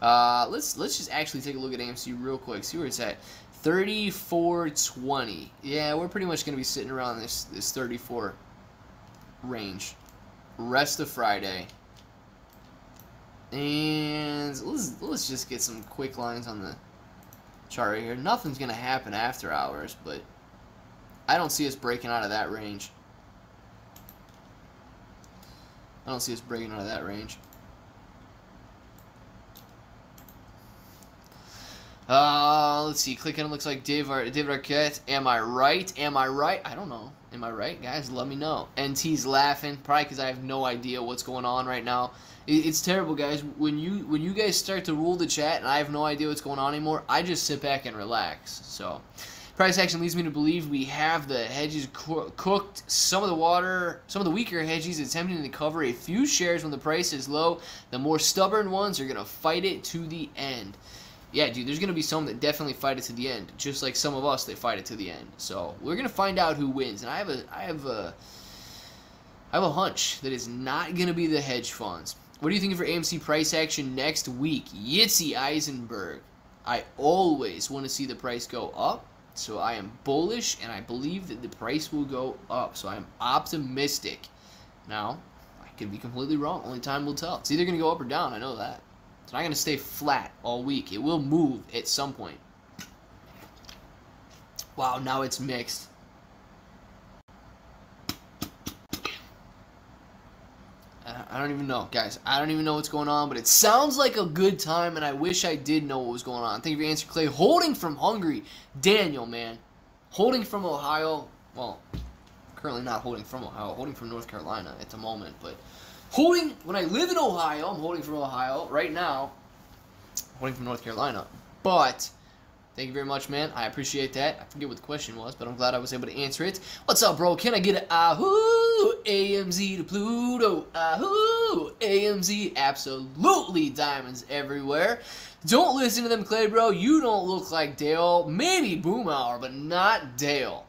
Uh, let's let's just actually take a look at AMC real quick. See where it's at. 34.20. Yeah, we're pretty much going to be sitting around this this 34 range. Rest of Friday. And let's let's just get some quick lines on the chart right here. Nothing's gonna happen after hours, but I don't see us breaking out of that range. I don't see us breaking out of that range. Uh, let's see. Clicking it looks like Dave Ar David Arquette. Am I right? Am I right? I don't know. Am I right, guys? Let me know. NT's laughing, probably because I have no idea what's going on right now. It's terrible, guys. When you when you guys start to rule the chat and I have no idea what's going on anymore, I just sit back and relax. So, price action leads me to believe we have the hedges co cooked. Some of the water, some of the weaker hedges attempting to cover a few shares when the price is low. The more stubborn ones are gonna fight it to the end. Yeah, dude, there's gonna be some that definitely fight it to the end, just like some of us that fight it to the end. So we're gonna find out who wins, and I have a, I have a, I have a hunch that it's not gonna be the hedge funds. What do you thinking for AMC price action next week? Yitzy Eisenberg. I always want to see the price go up, so I am bullish, and I believe that the price will go up. So I'm optimistic. Now, I could be completely wrong. Only time will tell. It's either going to go up or down. I know that. It's not going to stay flat all week. It will move at some point. Wow, now it's mixed. I don't even know, guys. I don't even know what's going on, but it sounds like a good time, and I wish I did know what was going on. Thank you for your answer, Clay. Holding from Hungary, Daniel, man. Holding from Ohio, well, currently not holding from Ohio, holding from North Carolina at the moment, but holding, when I live in Ohio, I'm holding from Ohio. Right now, holding from North Carolina. But Thank you very much, man. I appreciate that. I forget what the question was, but I'm glad I was able to answer it. What's up, bro? Can I get a Ahoo AMZ to Pluto? Ahoo AMZ. Absolutely diamonds everywhere. Don't listen to them, Clay, bro. You don't look like Dale. Maybe Boomhauer, but not Dale.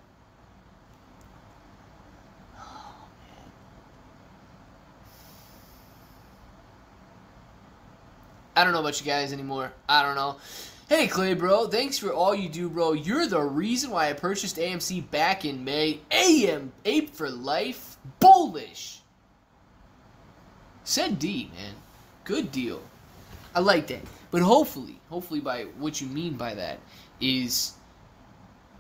I don't know about you guys anymore. I don't know. Hey Clay bro, thanks for all you do bro. You're the reason why I purchased AMC back in May. AM Ape for life. Bullish. Said D, man. Good deal. I like that. But hopefully, hopefully by what you mean by that is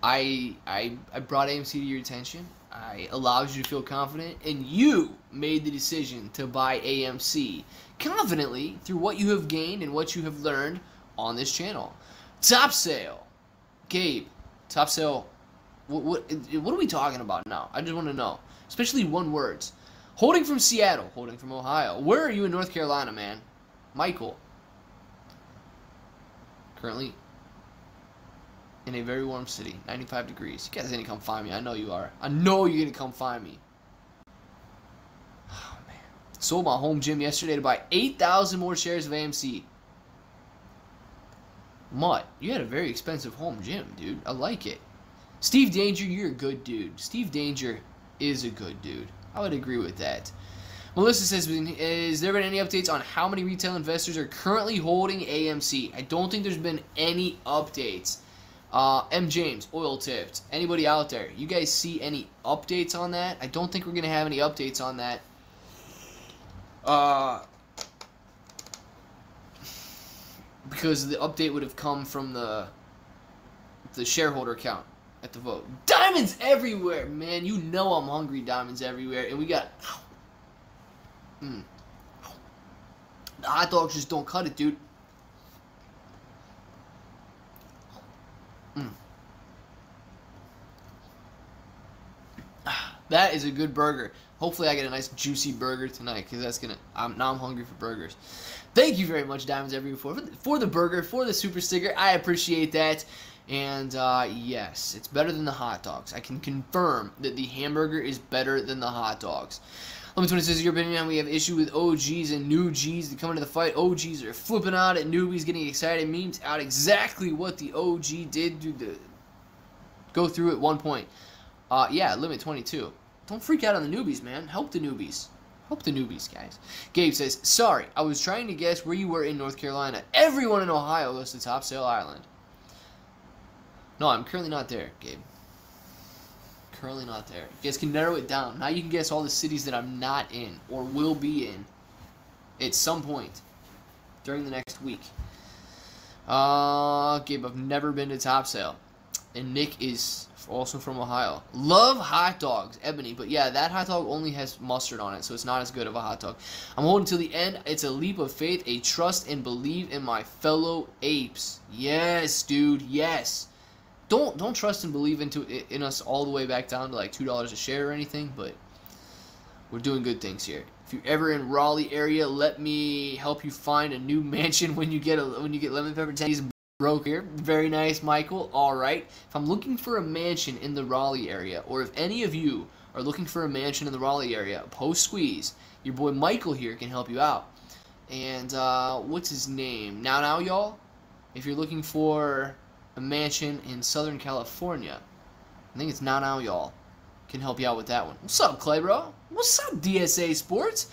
I I I brought AMC to your attention. I allowed you to feel confident and you made the decision to buy AMC confidently through what you have gained and what you have learned on this channel. Top sale. Gabe, top sale. What, what, what are we talking about now? I just want to know. Especially one words. Holding from Seattle. Holding from Ohio. Where are you in North Carolina, man? Michael. Currently in a very warm city. 95 degrees. You guys are going to come find me. I know you are. I know you're going to come find me. Sold my home gym yesterday to buy 8,000 more shares of AMC. Mutt, you had a very expensive home gym, dude. I like it. Steve Danger, you're a good dude. Steve Danger is a good dude. I would agree with that. Melissa says, is there been any updates on how many retail investors are currently holding AMC? I don't think there's been any updates. Uh, M. James, oil tipped. Anybody out there? You guys see any updates on that? I don't think we're going to have any updates on that. Uh, because the update would have come from the the shareholder count. at the vote. Diamonds everywhere, man. You know I'm hungry. Diamonds everywhere, and we got. Mm. The hot dogs just don't cut it, dude. That is a good burger. Hopefully, I get a nice juicy burger tonight because that's gonna. I'm now I'm hungry for burgers. Thank you very much, Diamonds Every for, for the burger, for the super sticker. I appreciate that. And uh, yes, it's better than the hot dogs. I can confirm that the hamburger is better than the hot dogs. Let me 20 says your opinion. We have issue with OGs and new Gs that come into the fight. OGs are flipping out at newbies, getting excited. Memes out exactly what the OG did to go through at one point. Uh, yeah, limit 22. Don't freak out on the newbies, man. Help the newbies. Help the newbies, guys. Gabe says, Sorry, I was trying to guess where you were in North Carolina. Everyone in Ohio goes to Topsail Island. No, I'm currently not there, Gabe. Currently not there. You guys can narrow it down. Now you can guess all the cities that I'm not in or will be in at some point during the next week. Uh, Gabe, I've never been to Topsail. And Nick is also from Ohio. Love hot dogs, Ebony. But yeah, that hot dog only has mustard on it, so it's not as good of a hot dog. I'm holding till the end. It's a leap of faith, a trust and believe in my fellow apes. Yes, dude. Yes. Don't don't trust and believe into in us all the way back down to like two dollars a share or anything, but we're doing good things here. If you're ever in Raleigh area, let me help you find a new mansion when you get a when you get lemon pepper tendies broke here. Very nice, Michael. All right. If I'm looking for a mansion in the Raleigh area, or if any of you are looking for a mansion in the Raleigh area, post squeeze. Your boy Michael here can help you out. And uh, what's his name? Now, now, y'all. If you're looking for a mansion in Southern California, I think it's now, now, y'all can help you out with that one. What's up, Clay, bro? What's up, DSA Sports?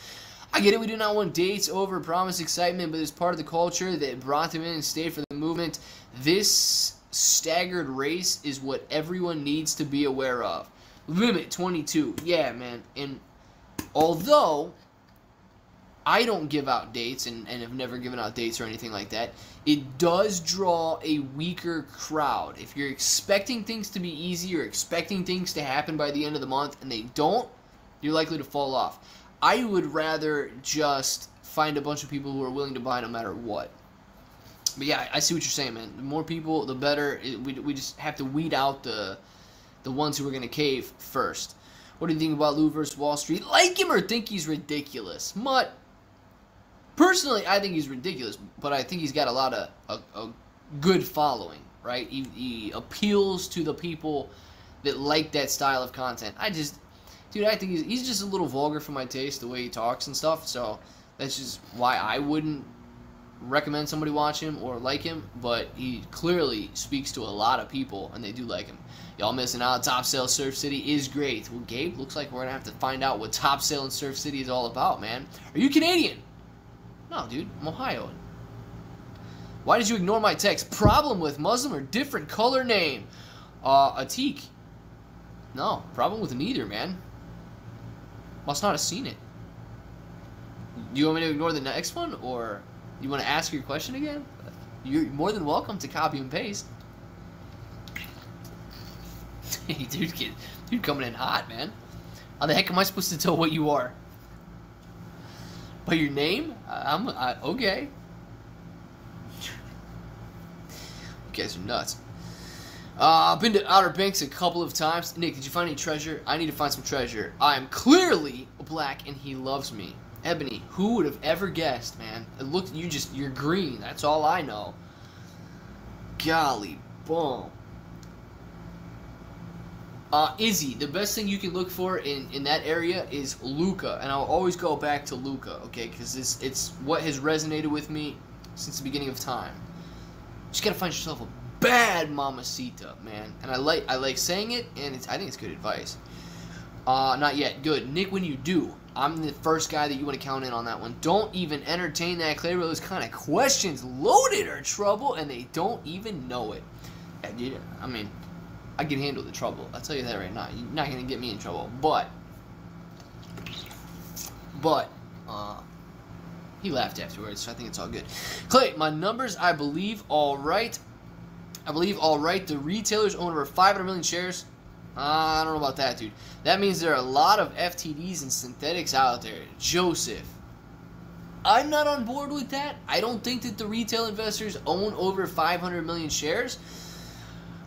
I get it, we do not want dates over promise excitement, but it's part of the culture that brought them in and stayed for the movement. This staggered race is what everyone needs to be aware of. Limit 22. Yeah, man. And although I don't give out dates and, and have never given out dates or anything like that, it does draw a weaker crowd. If you're expecting things to be easy or expecting things to happen by the end of the month and they don't, you're likely to fall off. I would rather just find a bunch of people who are willing to buy no matter what. But yeah, I see what you're saying, man. The more people, the better. we, we just have to weed out the the ones who are going to cave first. What do you think about Lou versus Wall Street? Like him or think he's ridiculous? Mutt. Personally, I think he's ridiculous, but I think he's got a lot of a, a good following, right? He, he appeals to the people that like that style of content. I just dude, I think he's, he's just a little vulgar for my taste, the way he talks and stuff. So that's just why I wouldn't recommend somebody watch him or like him. But he clearly speaks to a lot of people, and they do like him. Y'all missing out. Top Topsail Surf City is great. Well, Gabe, looks like we're gonna have to find out what Top Topsail and Surf City is all about, man. Are you Canadian? No, dude, I'm Ohioan. Why did you ignore my text? Problem with Muslim or different color name? Uh, Atik. No, problem with neither, man. Must not have seen it. Do you want me to ignore the next one, or you want to ask your question again? You're more than welcome to copy and paste. hey, dude, kid, dude, coming in hot, man. How the heck am I supposed to tell what you are? By your name? I'm I, okay. You guys are nuts. Uh, I've been to Outer Banks a couple of times. Nick, did you find any treasure? I need to find some treasure. I am clearly black and he loves me. Ebony, who would have ever guessed, man? It looked you just you're green. That's all I know. Golly, boom. Uh, Izzy, the best thing you can look for in, in that area is Luca, and I'll always go back to Luca, okay? Because it's it's what has resonated with me since the beginning of time. Just gotta find yourself a bad mamacita, man. And I like I like saying it, and it's I think it's good advice. Uh, not yet. Good. Nick, when you do, I'm the first guy that you want to count in on that one. Don't even entertain that Clay Those kind of questions. Loaded are trouble, and they don't even know it. I mean, I can handle the trouble. I'll tell you that right now. You're not going to get me in trouble. But, but, uh, he laughed afterwards, so I think it's all good. Clay, my numbers, I believe, all right. I believe, all right, the retailers own over 500 million shares. Uh, I don't know about that, dude. That means there are a lot of FTDs and synthetics out there. Joseph. I'm not on board with that. I don't think that the retail investors own over 500 million shares.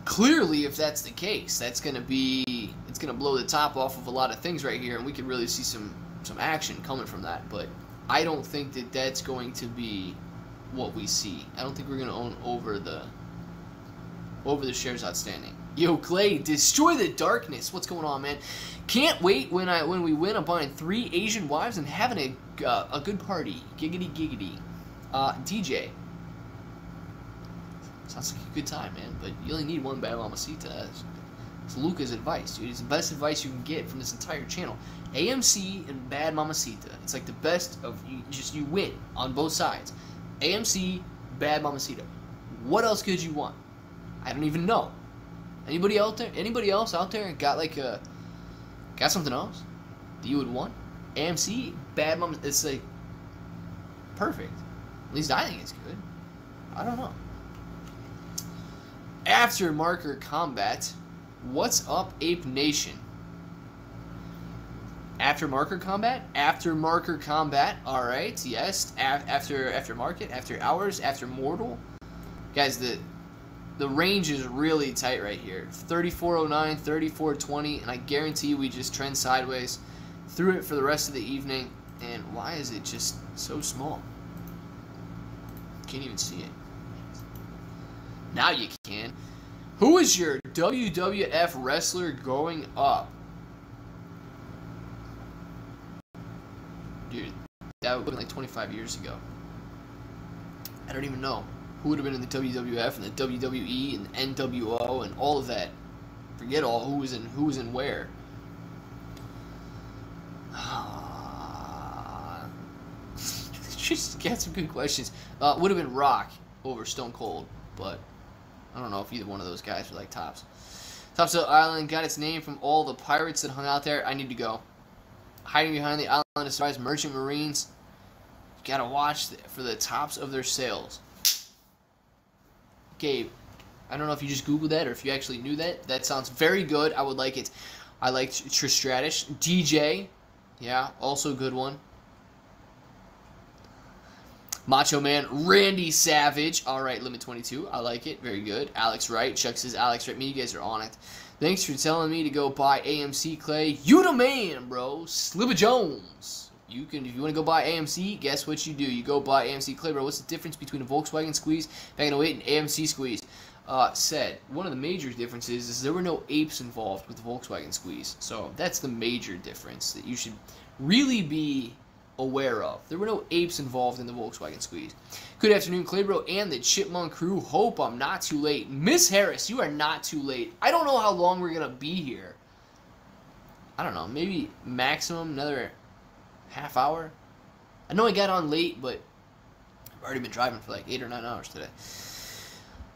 Clearly, if that's the case, that's going to be it's going to blow the top off of a lot of things right here, and we could really see some some action coming from that. But I don't think that that's going to be what we see. I don't think we're going to own over the over the shares outstanding. Yo, Clay, destroy the darkness. What's going on, man? Can't wait when I when we win on buying three Asian wives and having a uh, a good party. Giggity giggity. Uh, DJ. Sounds like a good time, man. But you only need one bad mamacita. It's Luca's advice, dude. It's the best advice you can get from this entire channel. AMC and Bad Mamacita. It's like the best of you. Just you win on both sides. AMC, Bad Mamacita. What else could you want? I don't even know. Anybody out there? Anybody else out there got like a got something else that you would want? AMC, Bad Mom. It's like perfect. At least I think it's good. I don't know. After marker combat, what's up, Ape Nation? After marker combat, after marker combat. All right, yes. after after market, after hours, after mortal. Guys, the the range is really tight right here. 3409, 3420, and I guarantee we just trend sideways through it for the rest of the evening. And why is it just so small? Can't even see it. Now you can. Who is your WWF wrestler going up? Dude, that would have been like 25 years ago. I don't even know who would have been in the WWF and the WWE and the NWO and all of that. Forget all who was in who was in where. Just get some good questions. Uh, would have been Rock over Stone Cold, but I don't know if either one of those guys were like tops. Topsail Island got its name from all the pirates that hung out there. I need to go. Hiding behind the island of stars, merchant marines. Gotta watch for the tops of their sails. Gabe, I don't know if you just Googled that or if you actually knew that. That sounds very good. I would like it. I like Trish Stratus. DJ, yeah, also good one. Macho Man, Randy Savage. All right, Limit 22. I like it. Very good. Alex Wright. Chuck says Alex Wright. Me, you guys are on it. Thanks for telling me to go buy AMC Clay. You the man, bro. Slibba Jones you can if you want to go buy AMC, guess what you do? You go buy AMC Clay. What's the difference between a Volkswagen squeeze back in 08 and AMC squeeze? Uh, said one of the major differences is there were no apes involved with the Volkswagen squeeze. So that's the major difference that you should really be aware of. There were no apes involved in the Volkswagen squeeze. Good afternoon, Claybro and the Chipmunk crew. Hope I'm not too late. Miss Harris, you are not too late. I don't know how long we're going to be here. I don't know, maybe maximum another half hour. I know I got on late, but I've already been driving for like eight or nine hours today.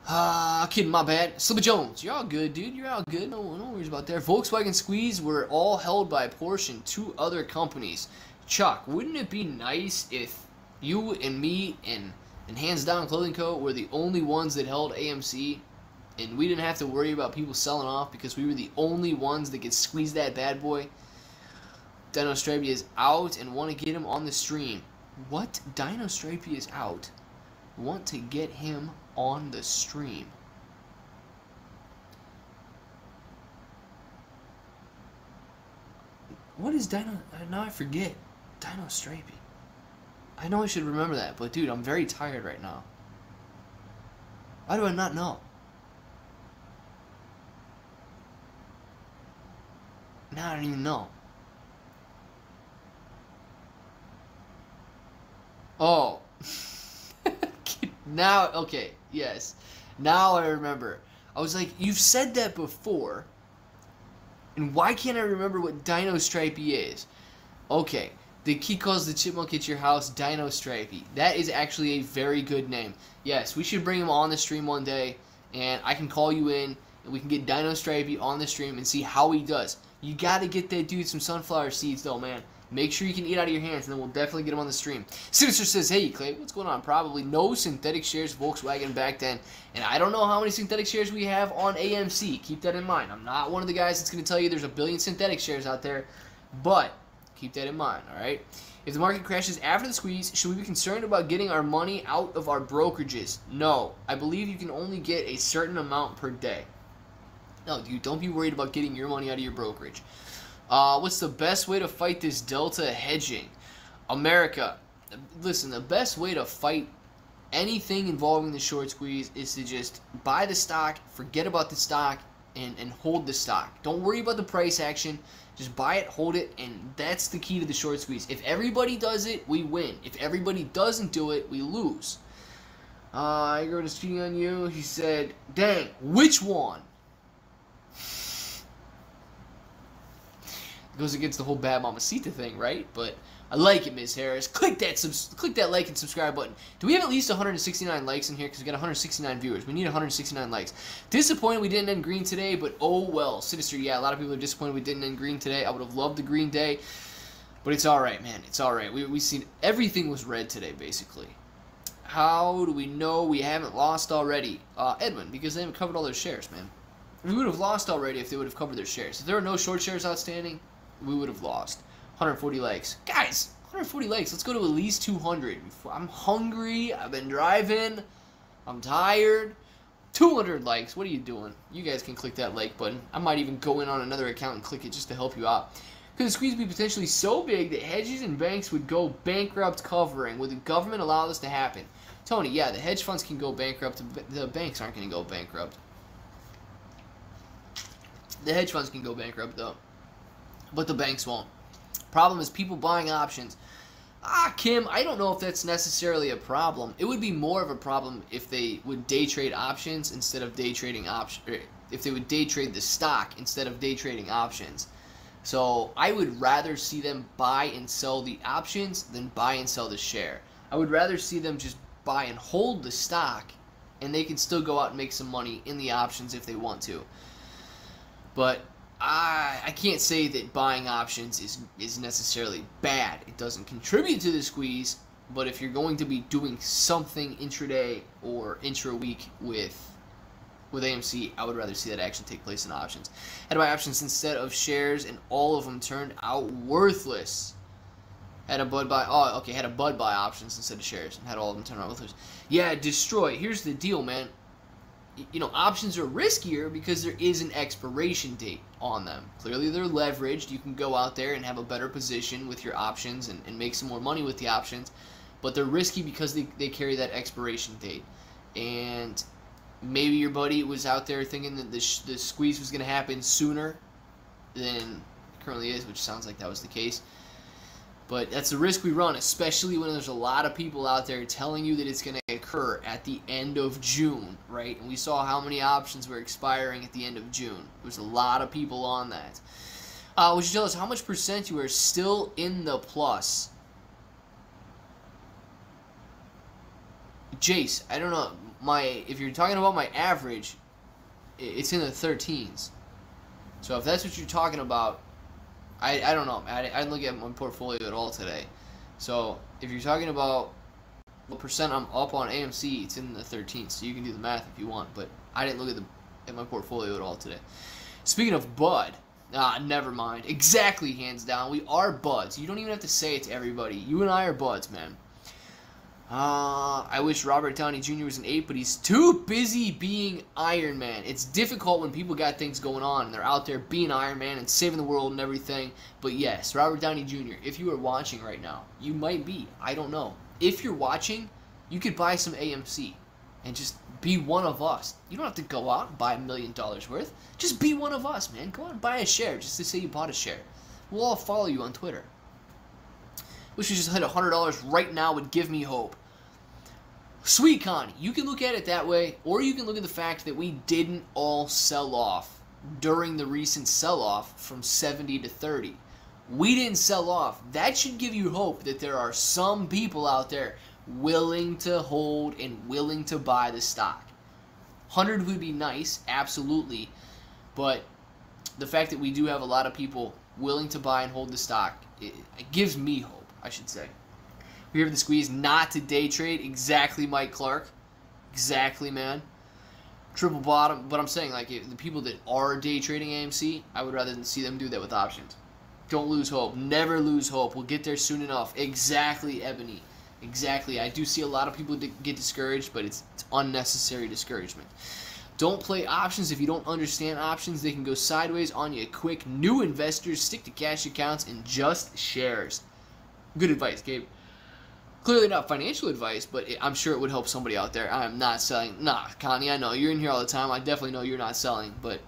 Ah, uh, kidding, my bad. Slipper Jones, you're all good, dude. You're all good. No, no worries about that. Volkswagen Squeeze were all held by Porsche and two other companies. Chuck, wouldn't it be nice if you and me and and Hands Down Clothing Co. were the only ones that held AMC, and we didn't have to worry about people selling off because we were the only ones that could squeeze that bad boy? Dinostrapia is out and want to get him on the stream. What? Dinostrapia is out. Want to get him on the stream. What is Dino? Uh, now I forget. Dinostrapia. I know I should remember that, but dude, I'm very tired right now. Why do I not know? Now I don't even know. Oh. now, okay, yes. Now I remember. I was like, you've said that before. And why can't I remember what Dino Stripey is? Okay, the key calls the chipmunk at your house Dino Stripey. That is actually a very good name. Yes, we should bring him on the stream one day, and I can call you in, and we can get Dino Stripey on the stream and see how he does. You gotta get that dude some sunflower seeds, though, man. Make sure you can eat out of your hands, and then we'll definitely get them on the stream. Sinister says, "Hey Clay, what's going on? Probably no synthetic shares Volkswagen back then, and I don't know how many synthetic shares we have on AMC. Keep that in mind. I'm not one of the guys that's going to tell you there's a billion synthetic shares out there, but keep that in mind. All right." If the market crashes after the squeeze, should we be concerned about getting our money out of our brokerages? No. I believe you can only get a certain amount per day. No, dude, don't be worried about getting your money out of your brokerage. Uh, what's the best way to fight this delta hedging? America. Listen, the best way to fight anything involving the short squeeze is to just buy the stock, forget about the stock, and, and hold the stock. Don't worry about the price action. Just buy it, hold it, and that's the key to the short squeeze. If everybody does it, we win. If everybody doesn't do it, we lose. Uh, I wrote a cheating on you. He said, dang, which one? Goes against the whole bad mamacita thing, right? But I like it, Ms. Harris. Click that sub- click that like and subscribe button. Do we have at least 169 likes in here? Because we got 169 viewers. We need 169 likes. Disappointed we didn't end green today, but oh well. Sinister, yeah, a lot of people are disappointed we didn't end green today. I would have loved the green day, but it's all right, man. It's all right. We we seen everything was red today, basically. How do we know we haven't lost already? Uh, Edwin, because they haven't covered all their shares, man. We would have lost already if they would have covered their shares. If there are no short shares outstanding, we would have lost. 140 likes. Guys, 140 likes. Let's go to at least 200. I'm hungry. I've been driving. I'm tired. 200 likes. What are you doing? You guys can click that like button. I might even go in on another account and click it just to help you out. Could the squeeze be potentially so big that hedges and banks would go bankrupt covering? Would the government allow this to happen? Tony, yeah, the hedge funds can go bankrupt. The banks aren't going to go bankrupt. The hedge funds can go bankrupt, though but the banks won't. Problem is people buying options. Ah, Kim, I don't know if that's necessarily a problem. It would be more of a problem if they would day trade options instead of day trading options. Er, if they would day trade the stock instead of day trading options. So I would rather see them buy and sell the options than buy and sell the share. I would rather see them just buy and hold the stock and they can still go out and make some money in the options if they want to. But I, I can't say that buying options is, is necessarily bad. It doesn't contribute to the squeeze, but if you're going to be doing something intraday or intra-week with with AMC, I would rather see that action take place in options. Had buy options instead of shares, and all of them turned out worthless. Had a bud buy. Oh, okay. Had a bud buy options instead of shares, and had all of them turn out worthless. Yeah, destroy. Here's the deal, man you know, options are riskier because there is an expiration date on them. Clearly, they're leveraged. You can go out there and have a better position with your options and, and make some more money with the options, but they're risky because they, they carry that expiration date. And maybe your buddy was out there thinking that the, the squeeze was going to happen sooner than currently is, which sounds like that was the case. But that's the risk we run, especially when there's a lot of people out there telling you that it's going to occur at the end of June, right? And we saw how many options were expiring at the end of June. There's a lot of people on that. Uh, would you tell us how much percent you are still in the plus? Jace, I don't know. My if you're talking about my average, it's in the 13s. So if that's what you're talking about, I, I don't know. I, I didn't look at my portfolio at all today. So if you're talking about what percent I'm up on AMC, it's in the 13th. So you can do the math if you want. But I didn't look at the at my portfolio at all today. Speaking of Bud, ah, never mind. Exactly, hands down. We are buds. You don't even have to say it to everybody. You and I are buds, man. Uh, I wish Robert Downey Jr. was an ape, but he's too busy being Iron Man. It's difficult when people got things going on and they're out there being Iron Man and saving the world and everything. But yes, Robert Downey Jr., if you are watching right now, you might be. I don't know. If you're watching, you could buy some AMC and just be one of us. You don't have to go out and buy a million dollars worth. Just be one of us, man. Go out and buy a share just to say you bought a share. We'll all follow you on Twitter. You just hit $100 right now would give me hope. Sweet Connie, you can look at it that way, or you can look at the fact that we didn't all sell off during the recent sell off from 70 to 30. We didn't sell off. That should give you hope that there are some people out there willing to hold and willing to buy the stock. 100 would be nice, absolutely, but the fact that we do have a lot of people willing to buy and hold the stock. It, it gives me hope, I should say. We have the squeeze not to day trade. Exactly, Mike Clark. Exactly, man. Triple bottom, but I'm saying like the people that are day trading AMC, I would rather than see them do that with options. Don't lose hope. Never lose hope. We'll get there soon enough. Exactly, Ebony. Exactly. I do see a lot of people get discouraged, but it's, it's unnecessary discouragement. Don't play options if you don't understand options. They can go sideways on you quick. New investors stick to cash accounts and just shares. Good advice, Gabe. Clearly not financial advice, but I'm sure it would help somebody out there. I'm not selling. Nah, Connie, I know you're in here all the time. I definitely know you're not selling, but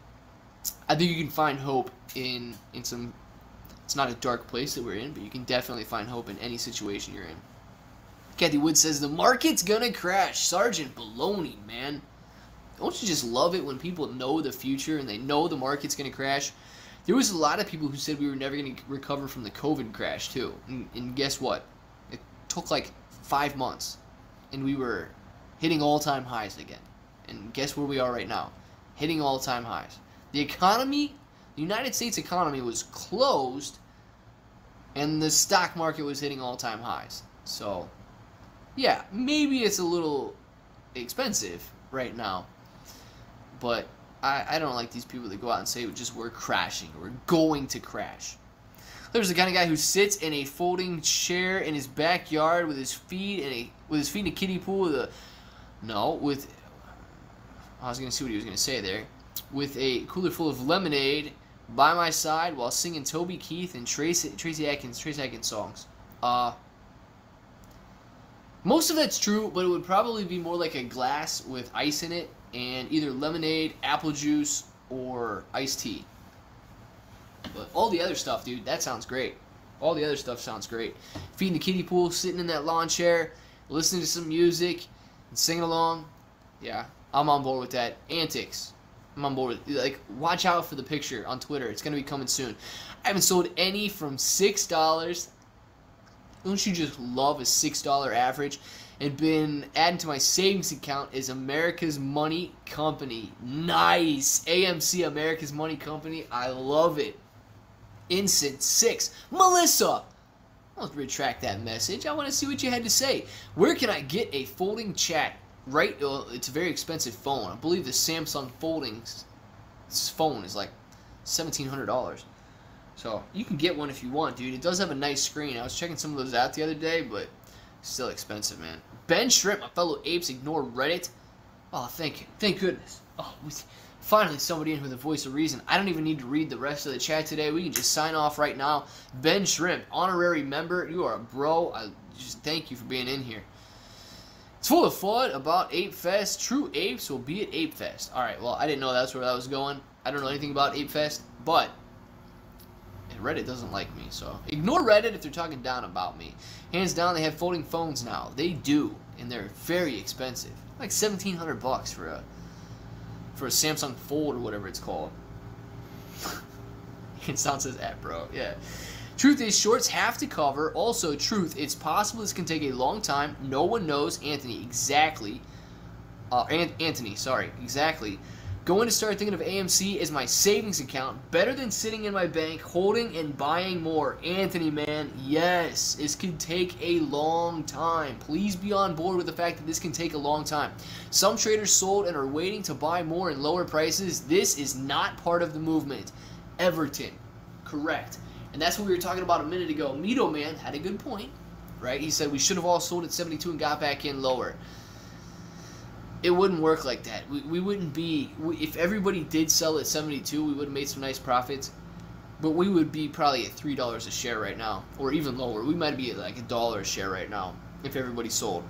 I think you can find hope in in some. It's not a dark place that we're in, but you can definitely find hope in any situation you're in. Cathie Wood says the market's gonna crash. Sergeant Baloney, man. Don't you just love it when people know the future and they know the market's gonna crash? There was a lot of people who said we were never gonna recover from the COVID crash too. And, and guess what? It took like five months, and we were hitting all-time highs again. And guess where we are right now? Hitting all-time highs. The economy, the United States economy was closed, and the stock market was hitting all-time highs. So yeah, maybe it's a little expensive right now, but I, I don't like these people that go out and say just we're crashing we're going to crash. There's the kind of guy who sits in a folding chair in his backyard with his feet in a with his feet in a kiddie pool with a no with I was gonna see what he was gonna say there with a cooler full of lemonade by my side while singing Toby Keith and Tracy Tracy Adkins Tracy Adkins songs. Uh, most of that's true, but it would probably be more like a glass with ice in it and either lemonade, apple juice, or iced tea. But all the other stuff, dude, that sounds great. All the other stuff sounds great. Feeding the kiddie pool, sitting in that lawn chair, listening to some music, and singing along. Yeah, I'm on board with that. Antics. I'm on board with like watch out for the picture on Twitter. It's gonna be coming soon. I haven't sold any from six dollars don't you just love a $6 average? And been adding to my savings account is America's Money Company. Nice. AMC America's Money Company. I love it. Instant 6. Melissa. I'll retract that message. I want to see what you had to say. Where can I get a folding chat? Right, well, it's a very expensive phone. I believe the Samsung Folding phone is like $1,700. So you can get one if you want, dude. It does have a nice screen. I was checking some of those out the other day, but still expensive, man. Ben Shrimp, my fellow apes, ignore Reddit. Oh, thank you. Thank goodness. Oh, we, finally somebody in with a voice of reason. I don't even need to read the rest of the chat today. We can just sign off right now. Ben Shrimp, honorary member. You are a bro. I just thank you for being in here. It's full of fun about Ape Fest. True apes will be at Ape Fest. All right, well, I didn't know that's where that was going. I don't know anything about Ape Fest, but Reddit doesn't like me, so ignore Reddit if they're talking down about me. Hands down, they have folding phones now. They do, and they're very expensive, like seventeen hundred bucks for a for a Samsung Fold or whatever it's called. it sounds as that, bro. Yeah. Truth is, shorts have to cover. Also, truth, it's possible this can take a long time. No one knows, Anthony, exactly. Uh, Anthony, sorry, exactly Going to start thinking of AMC as my savings account, better than sitting in my bank, holding and buying more. Anthony, man, yes, this can take a long time. Please be on board with the fact that this can take a long time. Some traders sold and are waiting to buy more in lower prices. This is not part of the movement. Everton, correct. And that's what we were talking about a minute ago. Mito Man had a good point, right? He said we should have all sold at 72 and got back in lower it wouldn't work like that. We, we wouldn't be we, if everybody did sell at 72, we would have made some nice profits. But we would be probably at three dollars a share right now, or even lower. We might be at like a dollar a share right now if everybody sold.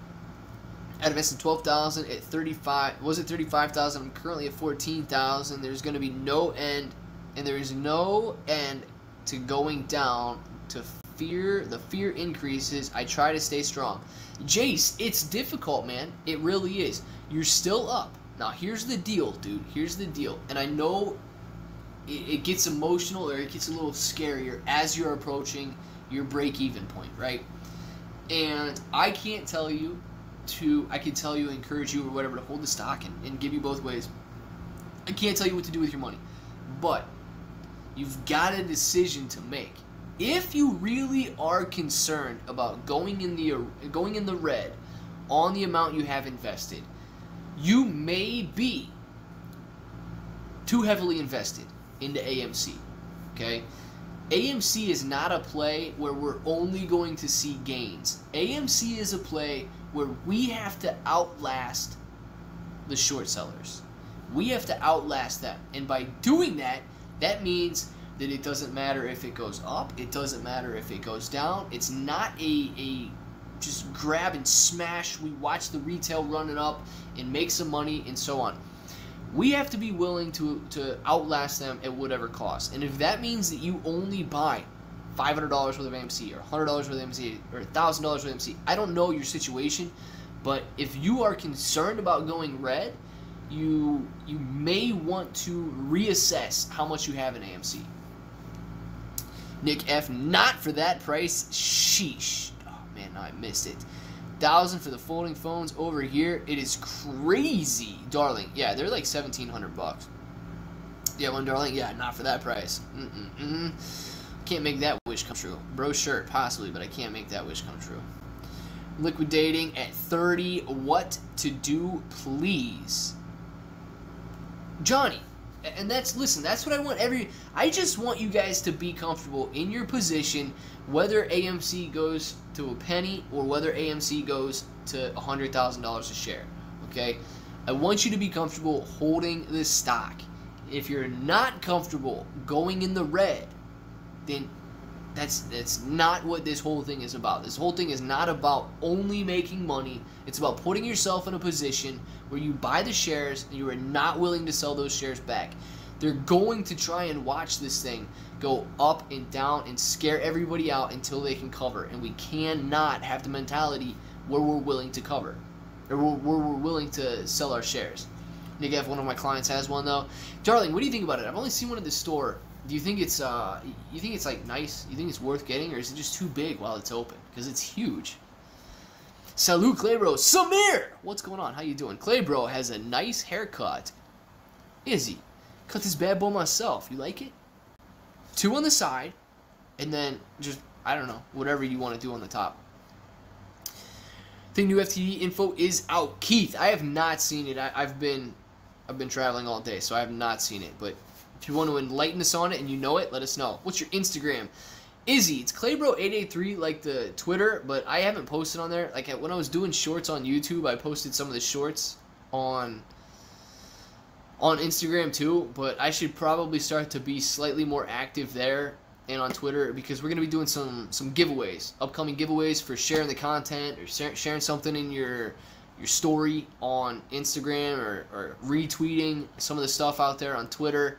I'd invested twelve thousand at thirty five. Was it thirty five thousand? I'm currently at fourteen thousand. There's going to be no end, and there is no end to going down. To fear, the fear increases. I try to stay strong. Jace, it's difficult, man. It really is. You're still up. Now, here's the deal, dude. Here's the deal. And I know it, it gets emotional or it gets a little scarier as you're approaching your break even point, right? And I can't tell you to, I can tell you, encourage you, or whatever, to hold the stock and, and give you both ways. I can't tell you what to do with your money. But You've got a decision to make. If you really are concerned about going in the going in the red on the amount you have invested, you may be too heavily invested into AMC. Okay? AMC is not a play where we're only going to see gains. AMC is a play where we have to outlast the short sellers. We have to outlast them. And by doing that, that means that it doesn't matter if it goes up, it doesn't matter if it goes down. It's not a, a just grab and smash. We watch the retail run it up and make some money and so on. We have to be willing to, to outlast them at whatever cost. And if that means that you only buy $500 worth of AMC or $100 worth of AMC or $1,000 worth of AMC, I don't know your situation, but if you are concerned about going red, you you may want to reassess how much you have in AMC. Nick F, not for that price. Sheesh. Oh man, I missed it. Thousand for the folding phones over here. It is crazy, darling. Yeah, they're like seventeen hundred bucks. Yeah, one darling. Yeah, not for that price. Mm -mm -mm. Can't make that wish come true. Bro shirt, possibly, but I can't make that wish come true. Liquidating at 30. What to do, please? Johnny, and that's listen that's what i want every i just want you guys to be comfortable in your position whether amc goes to a penny or whether amc goes to $100000 a share okay? I want you to be comfortable holding this stock. If you're not comfortable going in the red then that's that's not what this whole thing is about. This whole thing is not about only making money. It's about putting yourself in a position where you buy the shares and you are not willing to sell those shares back. They're going to try and watch this thing go up and down and scare everybody out until they can cover. And we cannot have the mentality where we're willing to cover or where we're willing to sell our shares. Nick F, one of my clients has one though. Darling, what do you think about it? I've only seen one in the store do you think it's uh you think it's like nice? You think it's worth getting, or is it just too big while it's open? Because it's huge. Salut, Claybro. Samir, what's going on? How you doing? Claybro has a nice haircut. Is he? Cut this bad boy myself. You like it? Two on the side, and then just I don't know whatever you want to do on the top. Think new FTD info is out. Keith, I have not seen it. I, I've been I've been traveling all day, so I have not seen it. But if you want to enlighten us on it and you know it, let us know. What's your Instagram? Izzy, it's Claybro883 like the Twitter, but I haven't posted on there. Like when I was doing shorts on YouTube, I posted some of the shorts on on Instagram too, but I should probably start to be slightly more active there and on Twitter because we're going to be doing some some giveaways, upcoming giveaways for sharing the content or sharing something in your your story on Instagram or, or retweeting some of the stuff out there on Twitter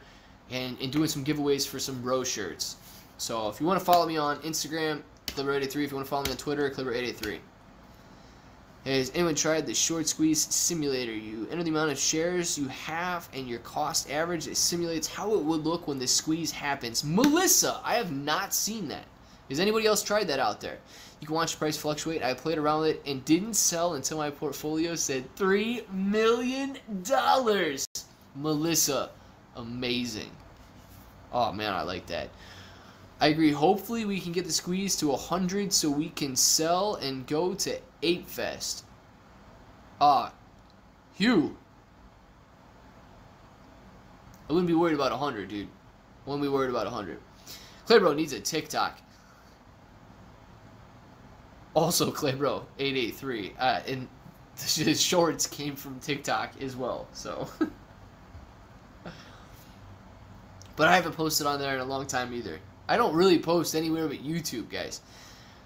and, and doing some giveaways for some bro shirts. So if you want to follow me on Instagram, Claybro83. If you want to follow me on Twitter, Claybro883. Has anyone tried the short squeeze simulator? You enter the amount of shares you have and your cost average. It simulates how it would look when the squeeze happens. Melissa, I have not seen that. Has anybody else tried that out there? You can watch the price fluctuate. I played around with it and didn't sell until my portfolio said $3 million. Melissa, amazing. Oh man, I like that. I agree. Hopefully we can get the squeeze to 100 so we can sell and go to Ape Fest. Ah, uh, Hugh. I wouldn't be worried about 100, dude. I wouldn't be worried about 100. Claybro needs a TikTok. Also, Claybro 883. Uh, and the shorts came from TikTok as well, so. But I haven't posted on there in a long time either. I don't really post anywhere but YouTube, guys.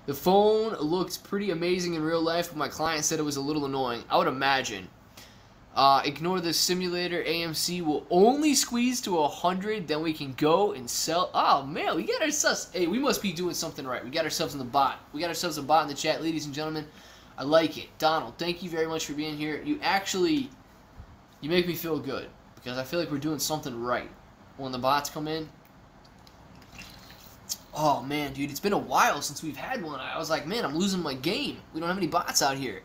The phone looked pretty amazing in real life, but my client said it was a little annoying. I would imagine. Uh, ignore the simulator. AMC will only squeeze to 100, then we can go and sell. Oh, man, we got ourselves... Hey, we must be doing something right. We got ourselves in the bot. We got ourselves a bot in the chat, ladies and gentlemen. I like it. Donald, thank you very much for being here. You actually... You make me feel good, because I feel like we're doing something right when the bots come in. Oh man, dude, it's been a while since we've had one. I was like, man, I'm losing my game. We don't have any bots out here.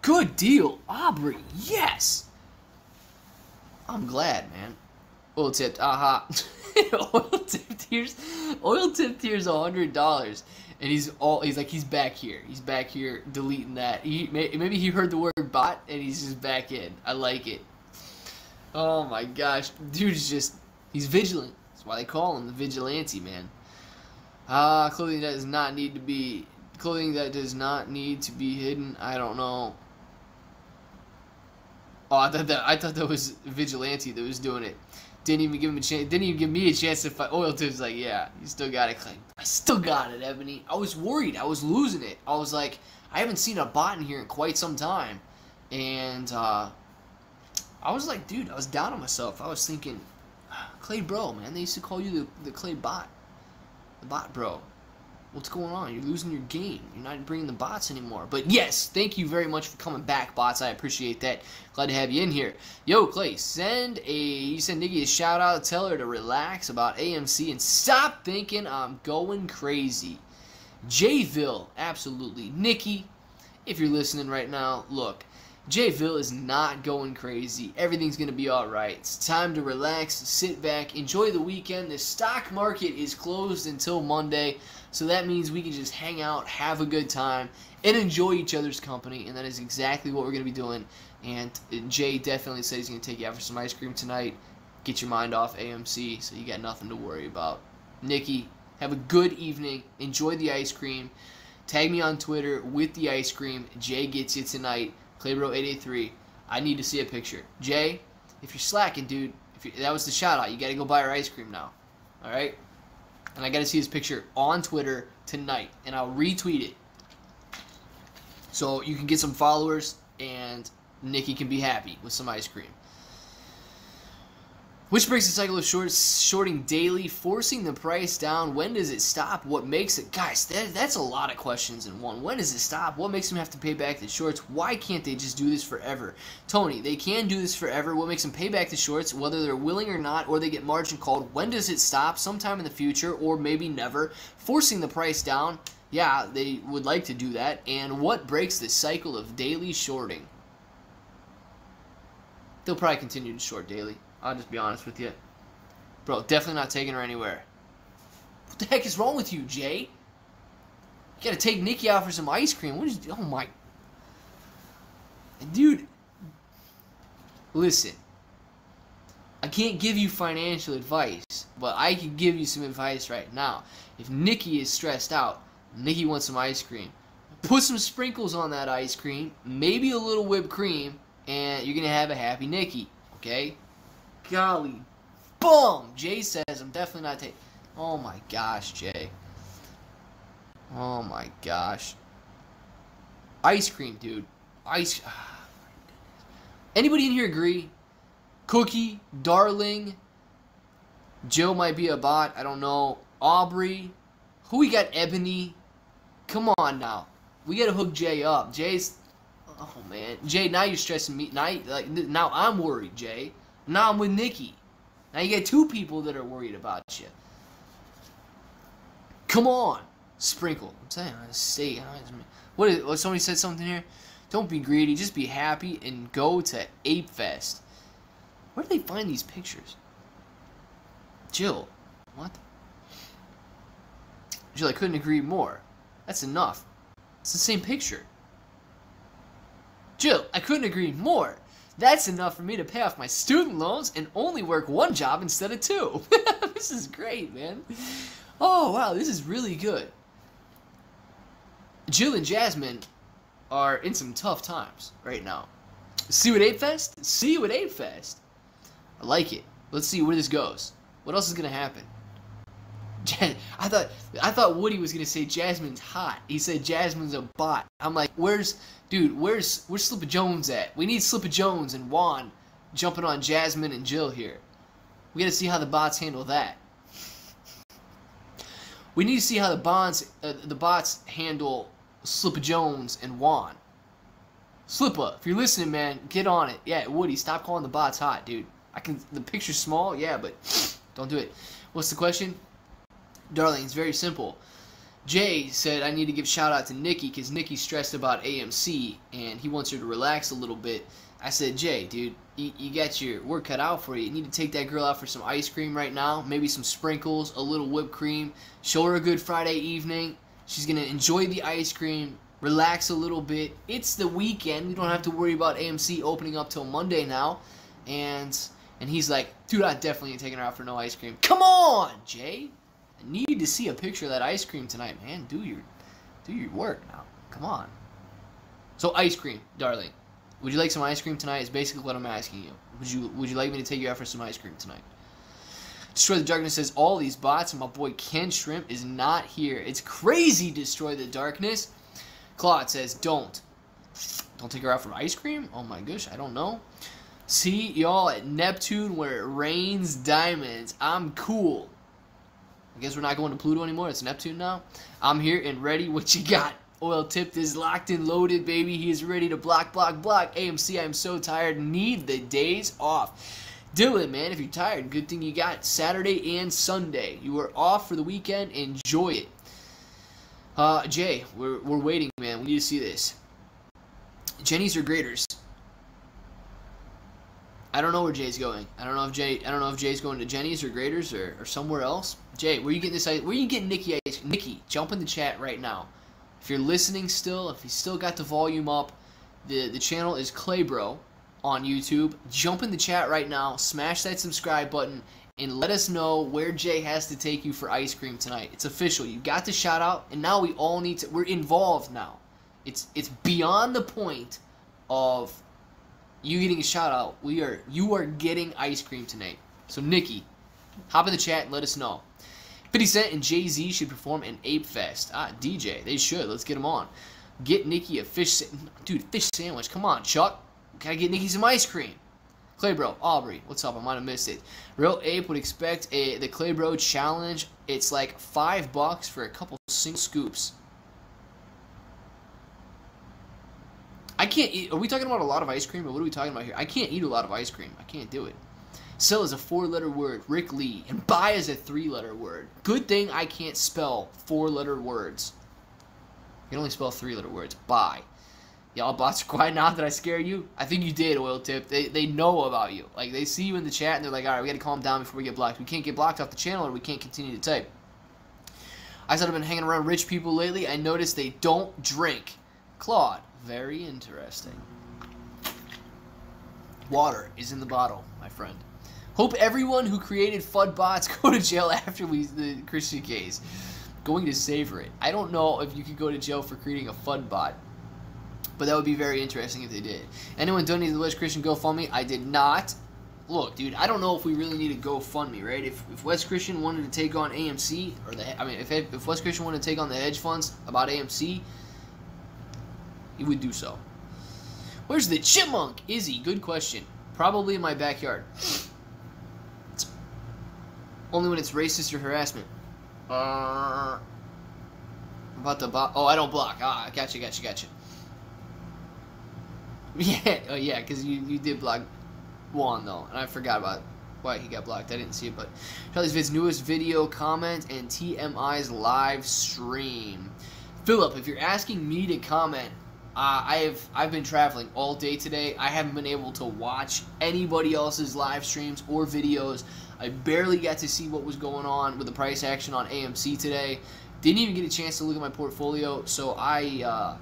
Good deal, Aubrey. Yes. I'm glad, man. Well tipped. Aha. oil tip tiers, oil tip tiers a hundred dollars, and he's all he's like he's back here, he's back here deleting that. He maybe he heard the word bot and he's just back in. I like it. Oh my gosh, dude's just he's vigilant. That's why they call him the vigilante man. Ah, uh, clothing that does not need to be clothing that does not need to be hidden. I don't know. Oh, I thought that I thought that was vigilante that was doing it. Didn't even give him a chance. Didn't even give me a chance to fight. Oil Tips like, yeah, you still got it. Claim. I still got it, Ebony. I was worried. I was losing it. I was like, I haven't seen a bot in here in quite some time, and uh, I was like, dude, I was down on myself. I was thinking, Clay Bro, man. They used to call you the the Clay Bot, the Bot Bro. What's going on? You're losing your game. You're not bringing the bots anymore. But yes, thank you very much for coming back, bots. I appreciate that. Glad to have you in here. Yo, Clay, send a you send Nikki a shout out. Tell her to relax about AMC and stop thinking I'm going crazy. Jayville, absolutely. Nikki, if you're listening right now, look. Jayville is not going crazy. Everything's going to be alright. It's time to relax, sit back, enjoy the weekend. The stock market is closed until Monday. So that means we can just hang out, have a good time, and enjoy each other's company. And that is exactly what we're going to be doing. And Jay definitely said he's going to take you out for some ice cream tonight. Get your mind off AMC so you got nothing to worry about. Nikki, have a good evening. Enjoy the ice cream. Tag me on Twitter with the ice cream. Jay gets you tonight. Claybro883. I need to see a picture. Jay, if you're slacking, dude, if that was the shout out. You got to go buy our ice cream now. All right? and I got to see his picture on Twitter tonight, and I'll retweet it. So you can get some followers, and Nikki can be happy with some ice cream. Which breaks the cycle of short, shorting daily, forcing the price down. When does it stop? What makes it? Guys, that, that's a lot of questions in one. When does it stop? What makes them have to pay back the shorts? Why can't they just do this forever? Tony, they can do this forever. What makes them pay back the shorts, whether they're willing or not, or they get margin called? When does it stop? Sometime in the future, or maybe never. Forcing the price down. Yeah, they would like to do that. And what breaks the cycle of daily shorting? They'll probably continue to short daily. I'll just be honest with you. Bro, definitely not taking her anywhere. What the heck is wrong with you, Jay? You gotta take Nikki out for some ice cream. What is... Oh, my... Dude. Listen. I can't give you financial advice, but I can give you some advice right now. If Nikki is stressed out, Nikki wants some ice cream. Put some sprinkles on that ice cream, maybe a little whipped cream, and you're going to have a happy Nikki, okay? Golly. Boom! Jay says I'm definitely not taking... Oh my gosh, Jay. Oh my gosh. Ice cream, dude. Ice... Ah, Anybody in here agree? Cookie, Darling, Joe might be a bot. I don't know. Aubrey. Who we got? Ebony. Come on now. We gotta hook Jay up. Jay's. Oh man, Jay. Now you're stressing me. Now, like now I'm worried, Jay. Now I'm with Nikki. Now you get two people that are worried about you. Come on, sprinkle. I'm saying, I say? What somebody said something here. Don't be greedy. Just be happy and go to Ape Fest. Where do they find these pictures? Jill, what? Jill, I couldn't agree more. That's enough. It's the same picture. Jill, I couldn't agree more. That's enough for me to pay off my student loans and only work one job instead of two. this is great, man. Oh, wow, this is really good. Jill and Jasmine are in some tough times right now. See you at Ape Fest? See you at Ape Fest. I like it. Let's see where this goes. What else is going to happen? I thought I thought Woody was gonna say Jasmine's hot. He said Jasmine's a bot. I'm like, where's dude? Where's where's Slipper Jones at? We need Slipper Jones and Juan jumping on Jasmine and Jill here. We gotta see how the bots handle that. We need to see how the bonds uh, the bots handle Slipper Jones and Juan. Slipper, if you're listening, man, get on it. Yeah, Woody, stop calling the bots hot, dude. I can. The picture's small, yeah, but don't do it. What's the question? Darling, it's very simple. Jay said I need to give shout out to Nikki because Nikki's stressed about AMC and he wants her to relax a little bit. I said, Jay, dude, you, you got your work cut out for you. You need to take that girl out for some ice cream right now, maybe some sprinkles, a little whipped cream. Show her a good Friday evening. She's gonna enjoy the ice cream, relax a little bit. It's the weekend. We don't have to worry about AMC opening up till Monday now. And and he's like, dude, I definitely ain't taking her out for no ice cream. Come on, Jay. Need to see a picture of that ice cream tonight, man. Do your do your work now. Come on. So ice cream, darling. Would you like some ice cream tonight? Is basically what I'm asking you. Would you Would you like me to take you out for some ice cream tonight? Destroy the Darkness says all these bots and my boy Ken Shrimp is not here. It's crazy. Destroy the Darkness. Claude says don't. Don't take her out for ice cream. Oh my gosh, I don't know. See y'all at Neptune where it rains diamonds. I'm cool. I guess we're not going to Pluto anymore. It's Neptune now. I'm here and ready. What you got? Oil tipped is locked and loaded, baby. He is ready to block, block, block. AMC, I'm so tired. Need the days off. Dylan, man, if you're tired, good thing you got Saturday and Sunday. You are off for the weekend. Enjoy it. Uh, Jay, we're, we're waiting, man. We need to see this. Jeni's or Graeter's? I don't know where Jay's going. I don't know if Jay. I don't know if Jay's going to Jeni's or Graeter's or, or somewhere else. Jay, where you getting this? Where you getting Nikki? Nikki, jump in the chat right now. If you're listening still, if you still got the volume up, the the channel is Claybro on YouTube. Jump in the chat right now. Smash that subscribe button and let us know where Jay has to take you for ice cream tonight. It's official. You got the shout out, and now we all need to. We're involved now. It's it's beyond the point of you getting a shout out. We are you are getting ice cream tonight. So Nikki, hop in the chat and let us know. 50 Cent and Jay Z should perform an Ape Fest. Ah, DJ, they should. Let's get them on. Get Nikki a fish, dude, fish sandwich. Come on, Chuck. Gotta get Nikki some ice cream. Claybro, Aubrey, what's up? I might have missed it. Real Ape would expect a the Claybro challenge. It's like five bucks for a couple single scoops. I can't eat. Are we talking about a lot of ice cream, or what are we talking about here? I can't eat a lot of ice cream. I can't do it. Sell is a four-letter word. Rick Lee. And buy is a three-letter word. Good thing I can't spell four-letter words. I can only spell three-letter words. Buy. Y'all bots are quiet now. Did I scare you? I think you did, Oil Tip. They, they know about you. Like, they see you in the chat, and they're like, all right, we got to calm down before we get blocked. We can't get blocked off the channel, or we can't continue to type. I said I've been hanging around rich people lately. I noticed they don't drink. Claude. Very interesting. Water is in the bottle, my friend. Hope everyone who created FUD bots go to jail after we the Christian case. Going to savor it. I don't know if you could go to jail for creating a FUD bot, but that would be very interesting if they did. Anyone donated the Wes Christian GoFundMe? I did not. Look, dude, I don't know if we really need a GoFundMe, right? If, if Wes Christian wanted to take on AMC, or the, I mean, if, if Wes Christian wanted to take on the hedge funds about AMC, he would do so. Where's the chipmunk? Izzy, good question. Probably in my backyard. Only when it's racist or harassment. Uh, about the bo- Oh, I don't block. Ah, I gotcha, gotcha, gotcha. Yeah, oh yeah, because you, you did block Juan, though, and I forgot about why he got blocked. I didn't see it, but Charlie's Vid's newest video comment and TMI's live stream. Philip, if you're asking me to comment uh, I have I've been traveling all day today. I haven't been able to watch anybody else's live streams or videos. I barely got to see what was going on with the price action on AMC today. Didn't even get a chance to look at my portfolio. So I, uh,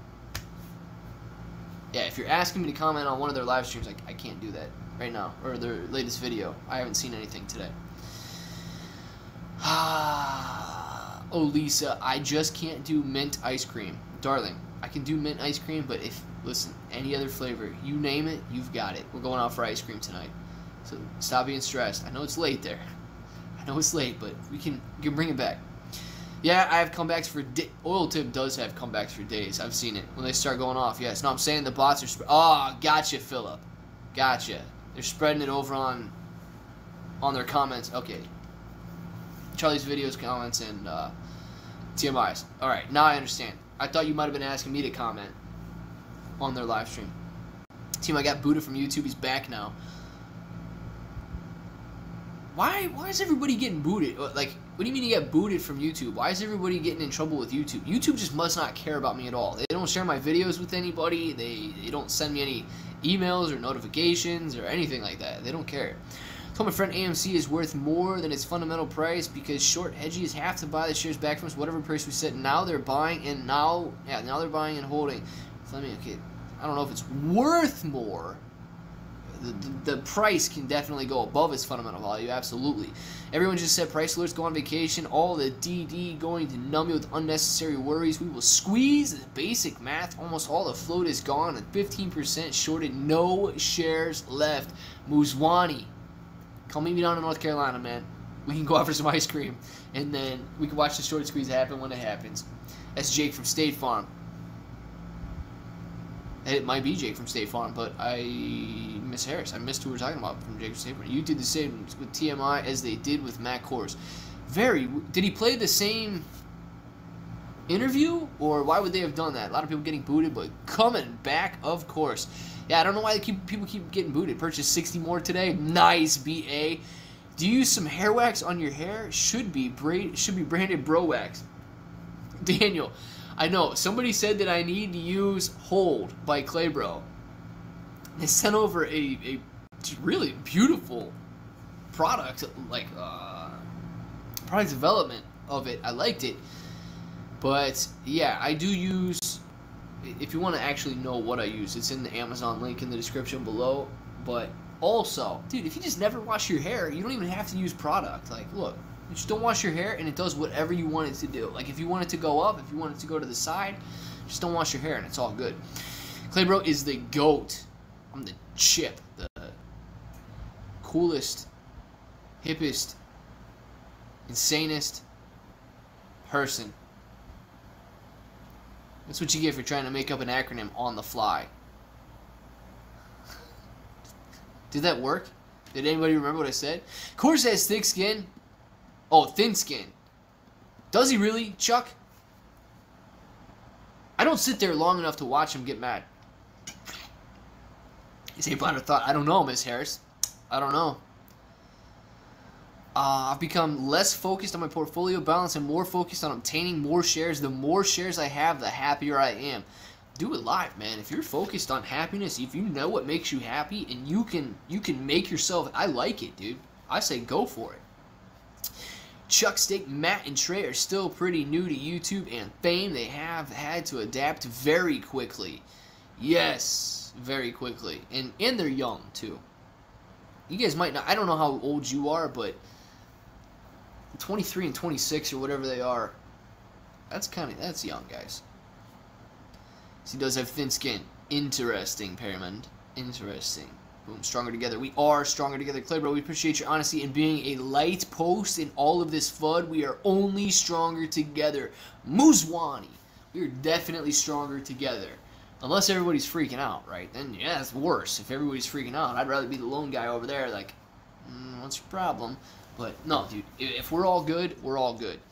yeah, if you're asking me to comment on one of their live streams, I, I can't do that right now or their latest video. I haven't seen anything today. oh, Lisa, I just can't do mint ice cream, darling. I can do mint ice cream, but if listen, any other flavor, you name it, you've got it. We're going out for ice cream tonight. So stop being stressed. I know it's late there. I know it's late, but we can we can bring it back. Yeah, I have comebacks for Oil Tip does have comebacks for days. I've seen it when they start going off. Yes, no, I'm saying the bots are. Oh, gotcha, Philip. Gotcha. They're spreading it over on on their comments. Okay. Charlie's videos, comments, and uh, TMIs. All right, now I understand. I thought you might have been asking me to comment on their live stream. Team, I got booted from YouTube. He's back now. Why? Why is everybody getting booted? Like, what do you mean you get booted from YouTube? Why is everybody getting in trouble with YouTube? YouTube just must not care about me at all. They don't share my videos with anybody. They, they don't send me any emails or notifications or anything like that. They don't care. Told my friend AMC is worth more than its fundamental price because short hedgies have to buy the shares back from us whatever price we set. Now they're buying and now yeah now they're buying and holding. So let me okay. I don't know if it's worth more the, price can definitely go above its fundamental value, absolutely. Everyone just said price alerts go on vacation. All the DD going to numb you with unnecessary worries. We will squeeze the basic math. Almost all the float is gone and 15% shorted. No shares left. Muzwani. Come meet me down in North Carolina, man. We can go out for some ice cream. And then we can watch the short squeeze happen when it happens. That's Jake from State Farm. It might be Jake from State Farm, but I miss Harris. I missed who we are talking about from Jake from State Farm. You did the same with TMI as they did with Matt Kohrs. Very. Did he play the same interview, or why would they have done that? A lot of people getting booted, but coming back, of course. Yeah, I don't know why keep, people keep getting booted. Purchased 60 more today. Nice, BA. Do you use some hair wax on your hair? Should be braid. Should be branded Bro Wax. Daniel, I know somebody said that I need to use Hold by Claybro. They sent over a, a really beautiful product, like uh, product development of it. I liked it, but yeah, I do use. If you want to actually know what I use, it's in the Amazon link in the description below. But also, dude, if you just never wash your hair, you don't even have to use product. Like, look, you just don't wash your hair and it does whatever you want it to do. Like if you want it to go up, if you want it to go to the side, just don't wash your hair and it's all good. Claybro is the GOAT. I'm the chip. The coolest, hippest, insanest person. That's what you get for trying to make up an acronym on the fly. Did that work? Did anybody remember what I said? Kohrs has thick skin. Oh, thin skin. Does he really, Chuck? I don't sit there long enough to watch him get mad. Said, Blinder thought, I don't know, Miss Harris. I don't know. Uh, I've become less focused on my portfolio balance and more focused on obtaining more shares. The more shares I have, the happier I am. Do it live, man. If you're focused on happiness, if you know what makes you happy, and you can you can make yourself, I like it, dude. I say go for it. Chuck Steak, Matt, and Trey are still pretty new to YouTube and fame. They have had to adapt very quickly. Yes, very quickly. And and they're young too. You guys might not I don't know how old you are, but 23 and 26 or whatever they are. That's kind of that's young, guys. So he does have thin skin. Interesting, Perrimond. Interesting. Boom, stronger together. We are stronger together. Claybro, we appreciate your honesty and being a light post in all of this FUD. We are only stronger together. Muzwani, we are definitely stronger together. Unless everybody's freaking out, right? Then, yeah, it's worse. If everybody's freaking out, I'd rather be the lone guy over there, like, mm, what's your problem? But, no, dude, if we're all good, we're all good.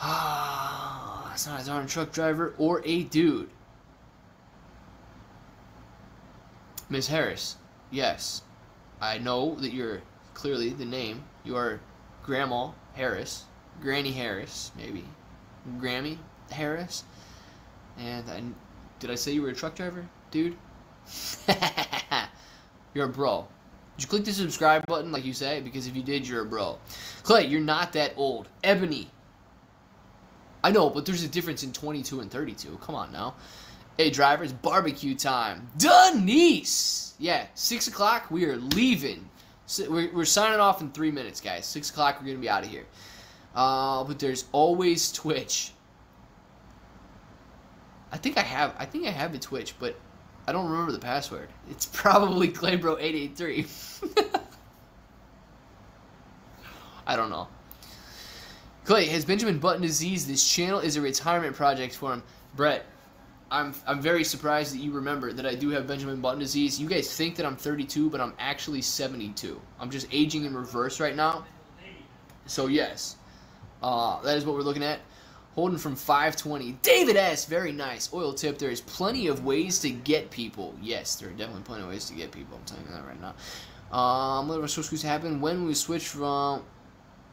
Ah, it's not a darn truck driver or a dude. Ms. Harris, yes, I know that you're clearly the name. You are Grandma Harris, Granny Harris, maybe, Grammy Harris. And I, did I say you were a truck driver, dude? you're a bro. Did you click the subscribe button like you say? Because if you did, you're a bro. Clay, you're not that old. Ebony. I know, but there's a difference in 22 and 32. Come on now. Hey, drivers, barbecue time. Denise! Yeah, 6 o'clock, we are leaving. We're, we're signing off in three minutes, guys. 6 o'clock, we're going to be out of here. Uh, but there's always Twitch. I think I have, I think I have a Twitch, but I don't remember the password. It's probably Claybro883. I don't know. Clay, has Benjamin Button disease? This channel is a retirement project for him. Brett, I'm I'm very surprised that you remember that I do have Benjamin Button disease. You guys think that I'm 32, but I'm actually 72. I'm just aging in reverse right now. So yes, uh, that is what we're looking at. Holding from 520. David S. Very nice. Oil tip. There is plenty of ways to get people. Yes, there are definitely plenty of ways to get people. I'm telling you that right now. Um, what are supposed to happen when we switch from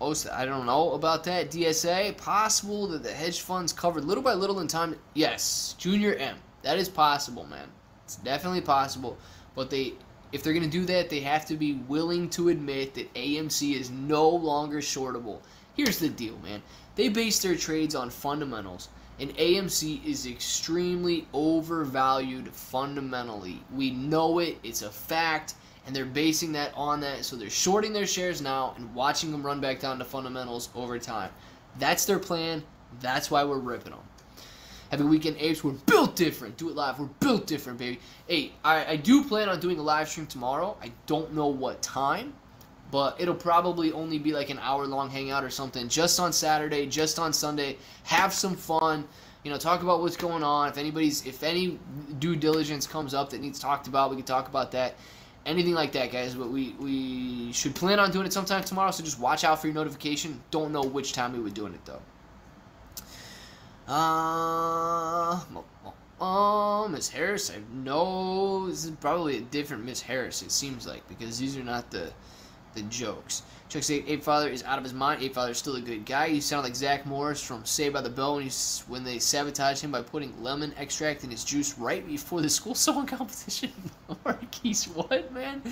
Oh, I don't know about that. DSA, possible that the hedge funds covered little by little in time. Yes, Junior M. That is possible, man. It's definitely possible, but they if they're going to do that, they have to be willing to admit that AMC is no longer shortable. Here's the deal, man. They base their trades on fundamentals, and AMC is extremely overvalued fundamentally. We know it, it's a fact, and they're basing that on that, so they're shorting their shares now and watching them run back down to fundamentals over time. That's their plan. That's why we're ripping them. Happy weekend, apes. We're built different. Do it live. We're built different, baby. Hey, I, I do plan on doing a live stream tomorrow. I don't know what time, but it'll probably only be like an hour long hangout or something. Just on Saturday, just on Sunday. Have some fun. You know, talk about what's going on. If anybody's, if any due diligence comes up that needs talked about, we can talk about that. Anything like that, guys. But we we should plan on doing it sometime tomorrow. So just watch out for your notification. Don't know which time we would doing it though. Uh, oh, Miss Harris. I know this is probably a different Miss Harris. It seems like because these are not the the jokes. Chuck say Ape Father is out of his mind. Ape Father is still a good guy. You sound like Zach Morris from Saved by the Bell when, he's, when they sabotage him by putting lemon extract in his juice right before the school sewing competition. Marquise, what, man?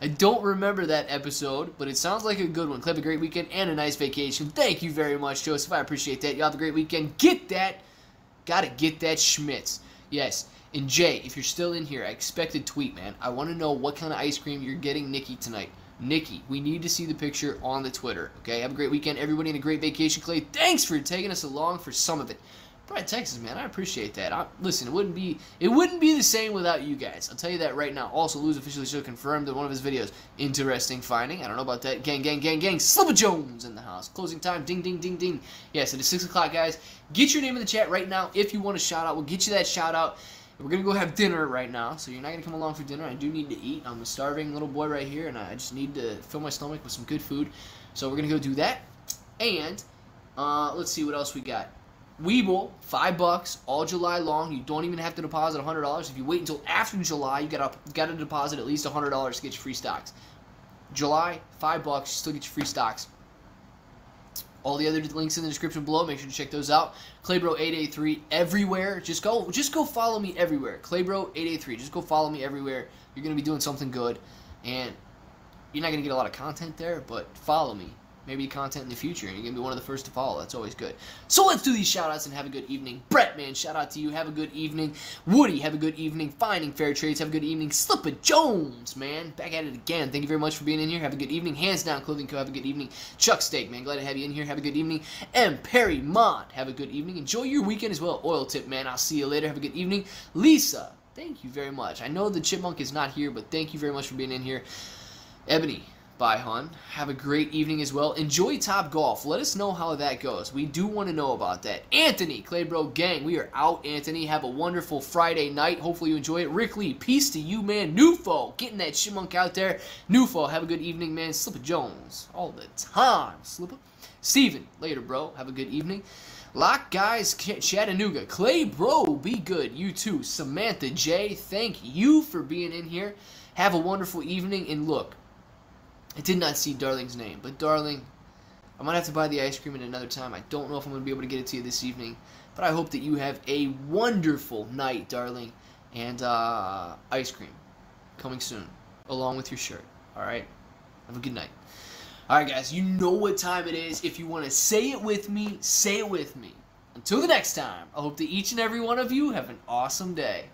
I don't remember that episode, but it sounds like a good one. Clip a great weekend and a nice vacation. Thank you very much, Joseph. I appreciate that. Y'all have a great weekend. Get that. Gotta get that Schmitz. Yes. And Jay, if you're still in here, I expected tweet, man. I want to know what kind of ice cream you're getting Nikki tonight. Nikki, we need to see the picture on the Twitter. Okay, have a great weekend, everybody, and a great vacation. Clay, thanks for taking us along for some of it. Brad, Texas, man, I appreciate that. I, listen, it wouldn't be it wouldn't be the same without you guys. I'll tell you that right now. Also, Luz officially so confirmed in one of his videos. Interesting finding. I don't know about that. Gang, gang, gang, gang. Slipper Jones in the house. Closing time. Ding, ding, ding, ding. Yes, it is six o'clock, guys. Get your name in the chat right now if you want a shout out. We'll get you that shout out. We're gonna go have dinner right now, so you're not gonna come along for dinner. I do need to eat. I'm a starving little boy right here, and I just need to fill my stomach with some good food. So we're gonna go do that. And uh, let's see what else we got. Webull, five bucks all July long. You don't even have to deposit hundred dollars. If you wait until after July, you gotta gotta deposit at least hundred dollars to get your free stocks. July, five bucks, you still get your free stocks. All the other links in the description below. Make sure to check those out. Claybro883 everywhere. Just go, just go follow me everywhere. Claybro883. Just go follow me everywhere. You're gonna be doing something good, and you're not gonna get a lot of content there, but follow me maybe content in the future, and you're going to be one of the first to follow. That's always good. So let's do these shout-outs and have a good evening. Brett, man, shout out to you. Have a good evening. Woody, have a good evening. Finding Fair Trades, have a good evening. Slipper Jones, man, back at it again. Thank you very much for being in here. Have a good evening. Hands Down Clothing Co., have a good evening. Chuck Steak, man, glad to have you in here. Have a good evening. And Perry Mont, have a good evening. Enjoy your weekend as well. Oil Tip, man, I'll see you later. Have a good evening. Lisa, thank you very much. I know the Chipmunk is not here, but thank you very much for being in here. Ebony, Bye, hon. Have a great evening as well. Enjoy Topgolf. Let us know how that goes. We do want to know about that. Anthony, Claybro Gang, we are out, Anthony. Have a wonderful Friday night. Hopefully you enjoy it. Rick Lee, peace to you, man. Nufo, getting that chipmunk out there. Nufo, have a good evening, man. Slipper Jones, all the time. Slipper. Steven, later, bro. Have a good evening. Lock guys, Chattanooga. Clay, bro, be good. You too. Samantha J, thank you for being in here. Have a wonderful evening. And look, I did not see Darling's name, but Darling, I might have to buy the ice cream at another time. I don't know if I'm going to be able to get it to you this evening, but I hope that you have a wonderful night, Darling, and uh, ice cream coming soon, along with your shirt. All right? Have a good night. All right, guys, you know what time it is. If you want to say it with me, say it with me. Until the next time, I hope that each and every one of you have an awesome day.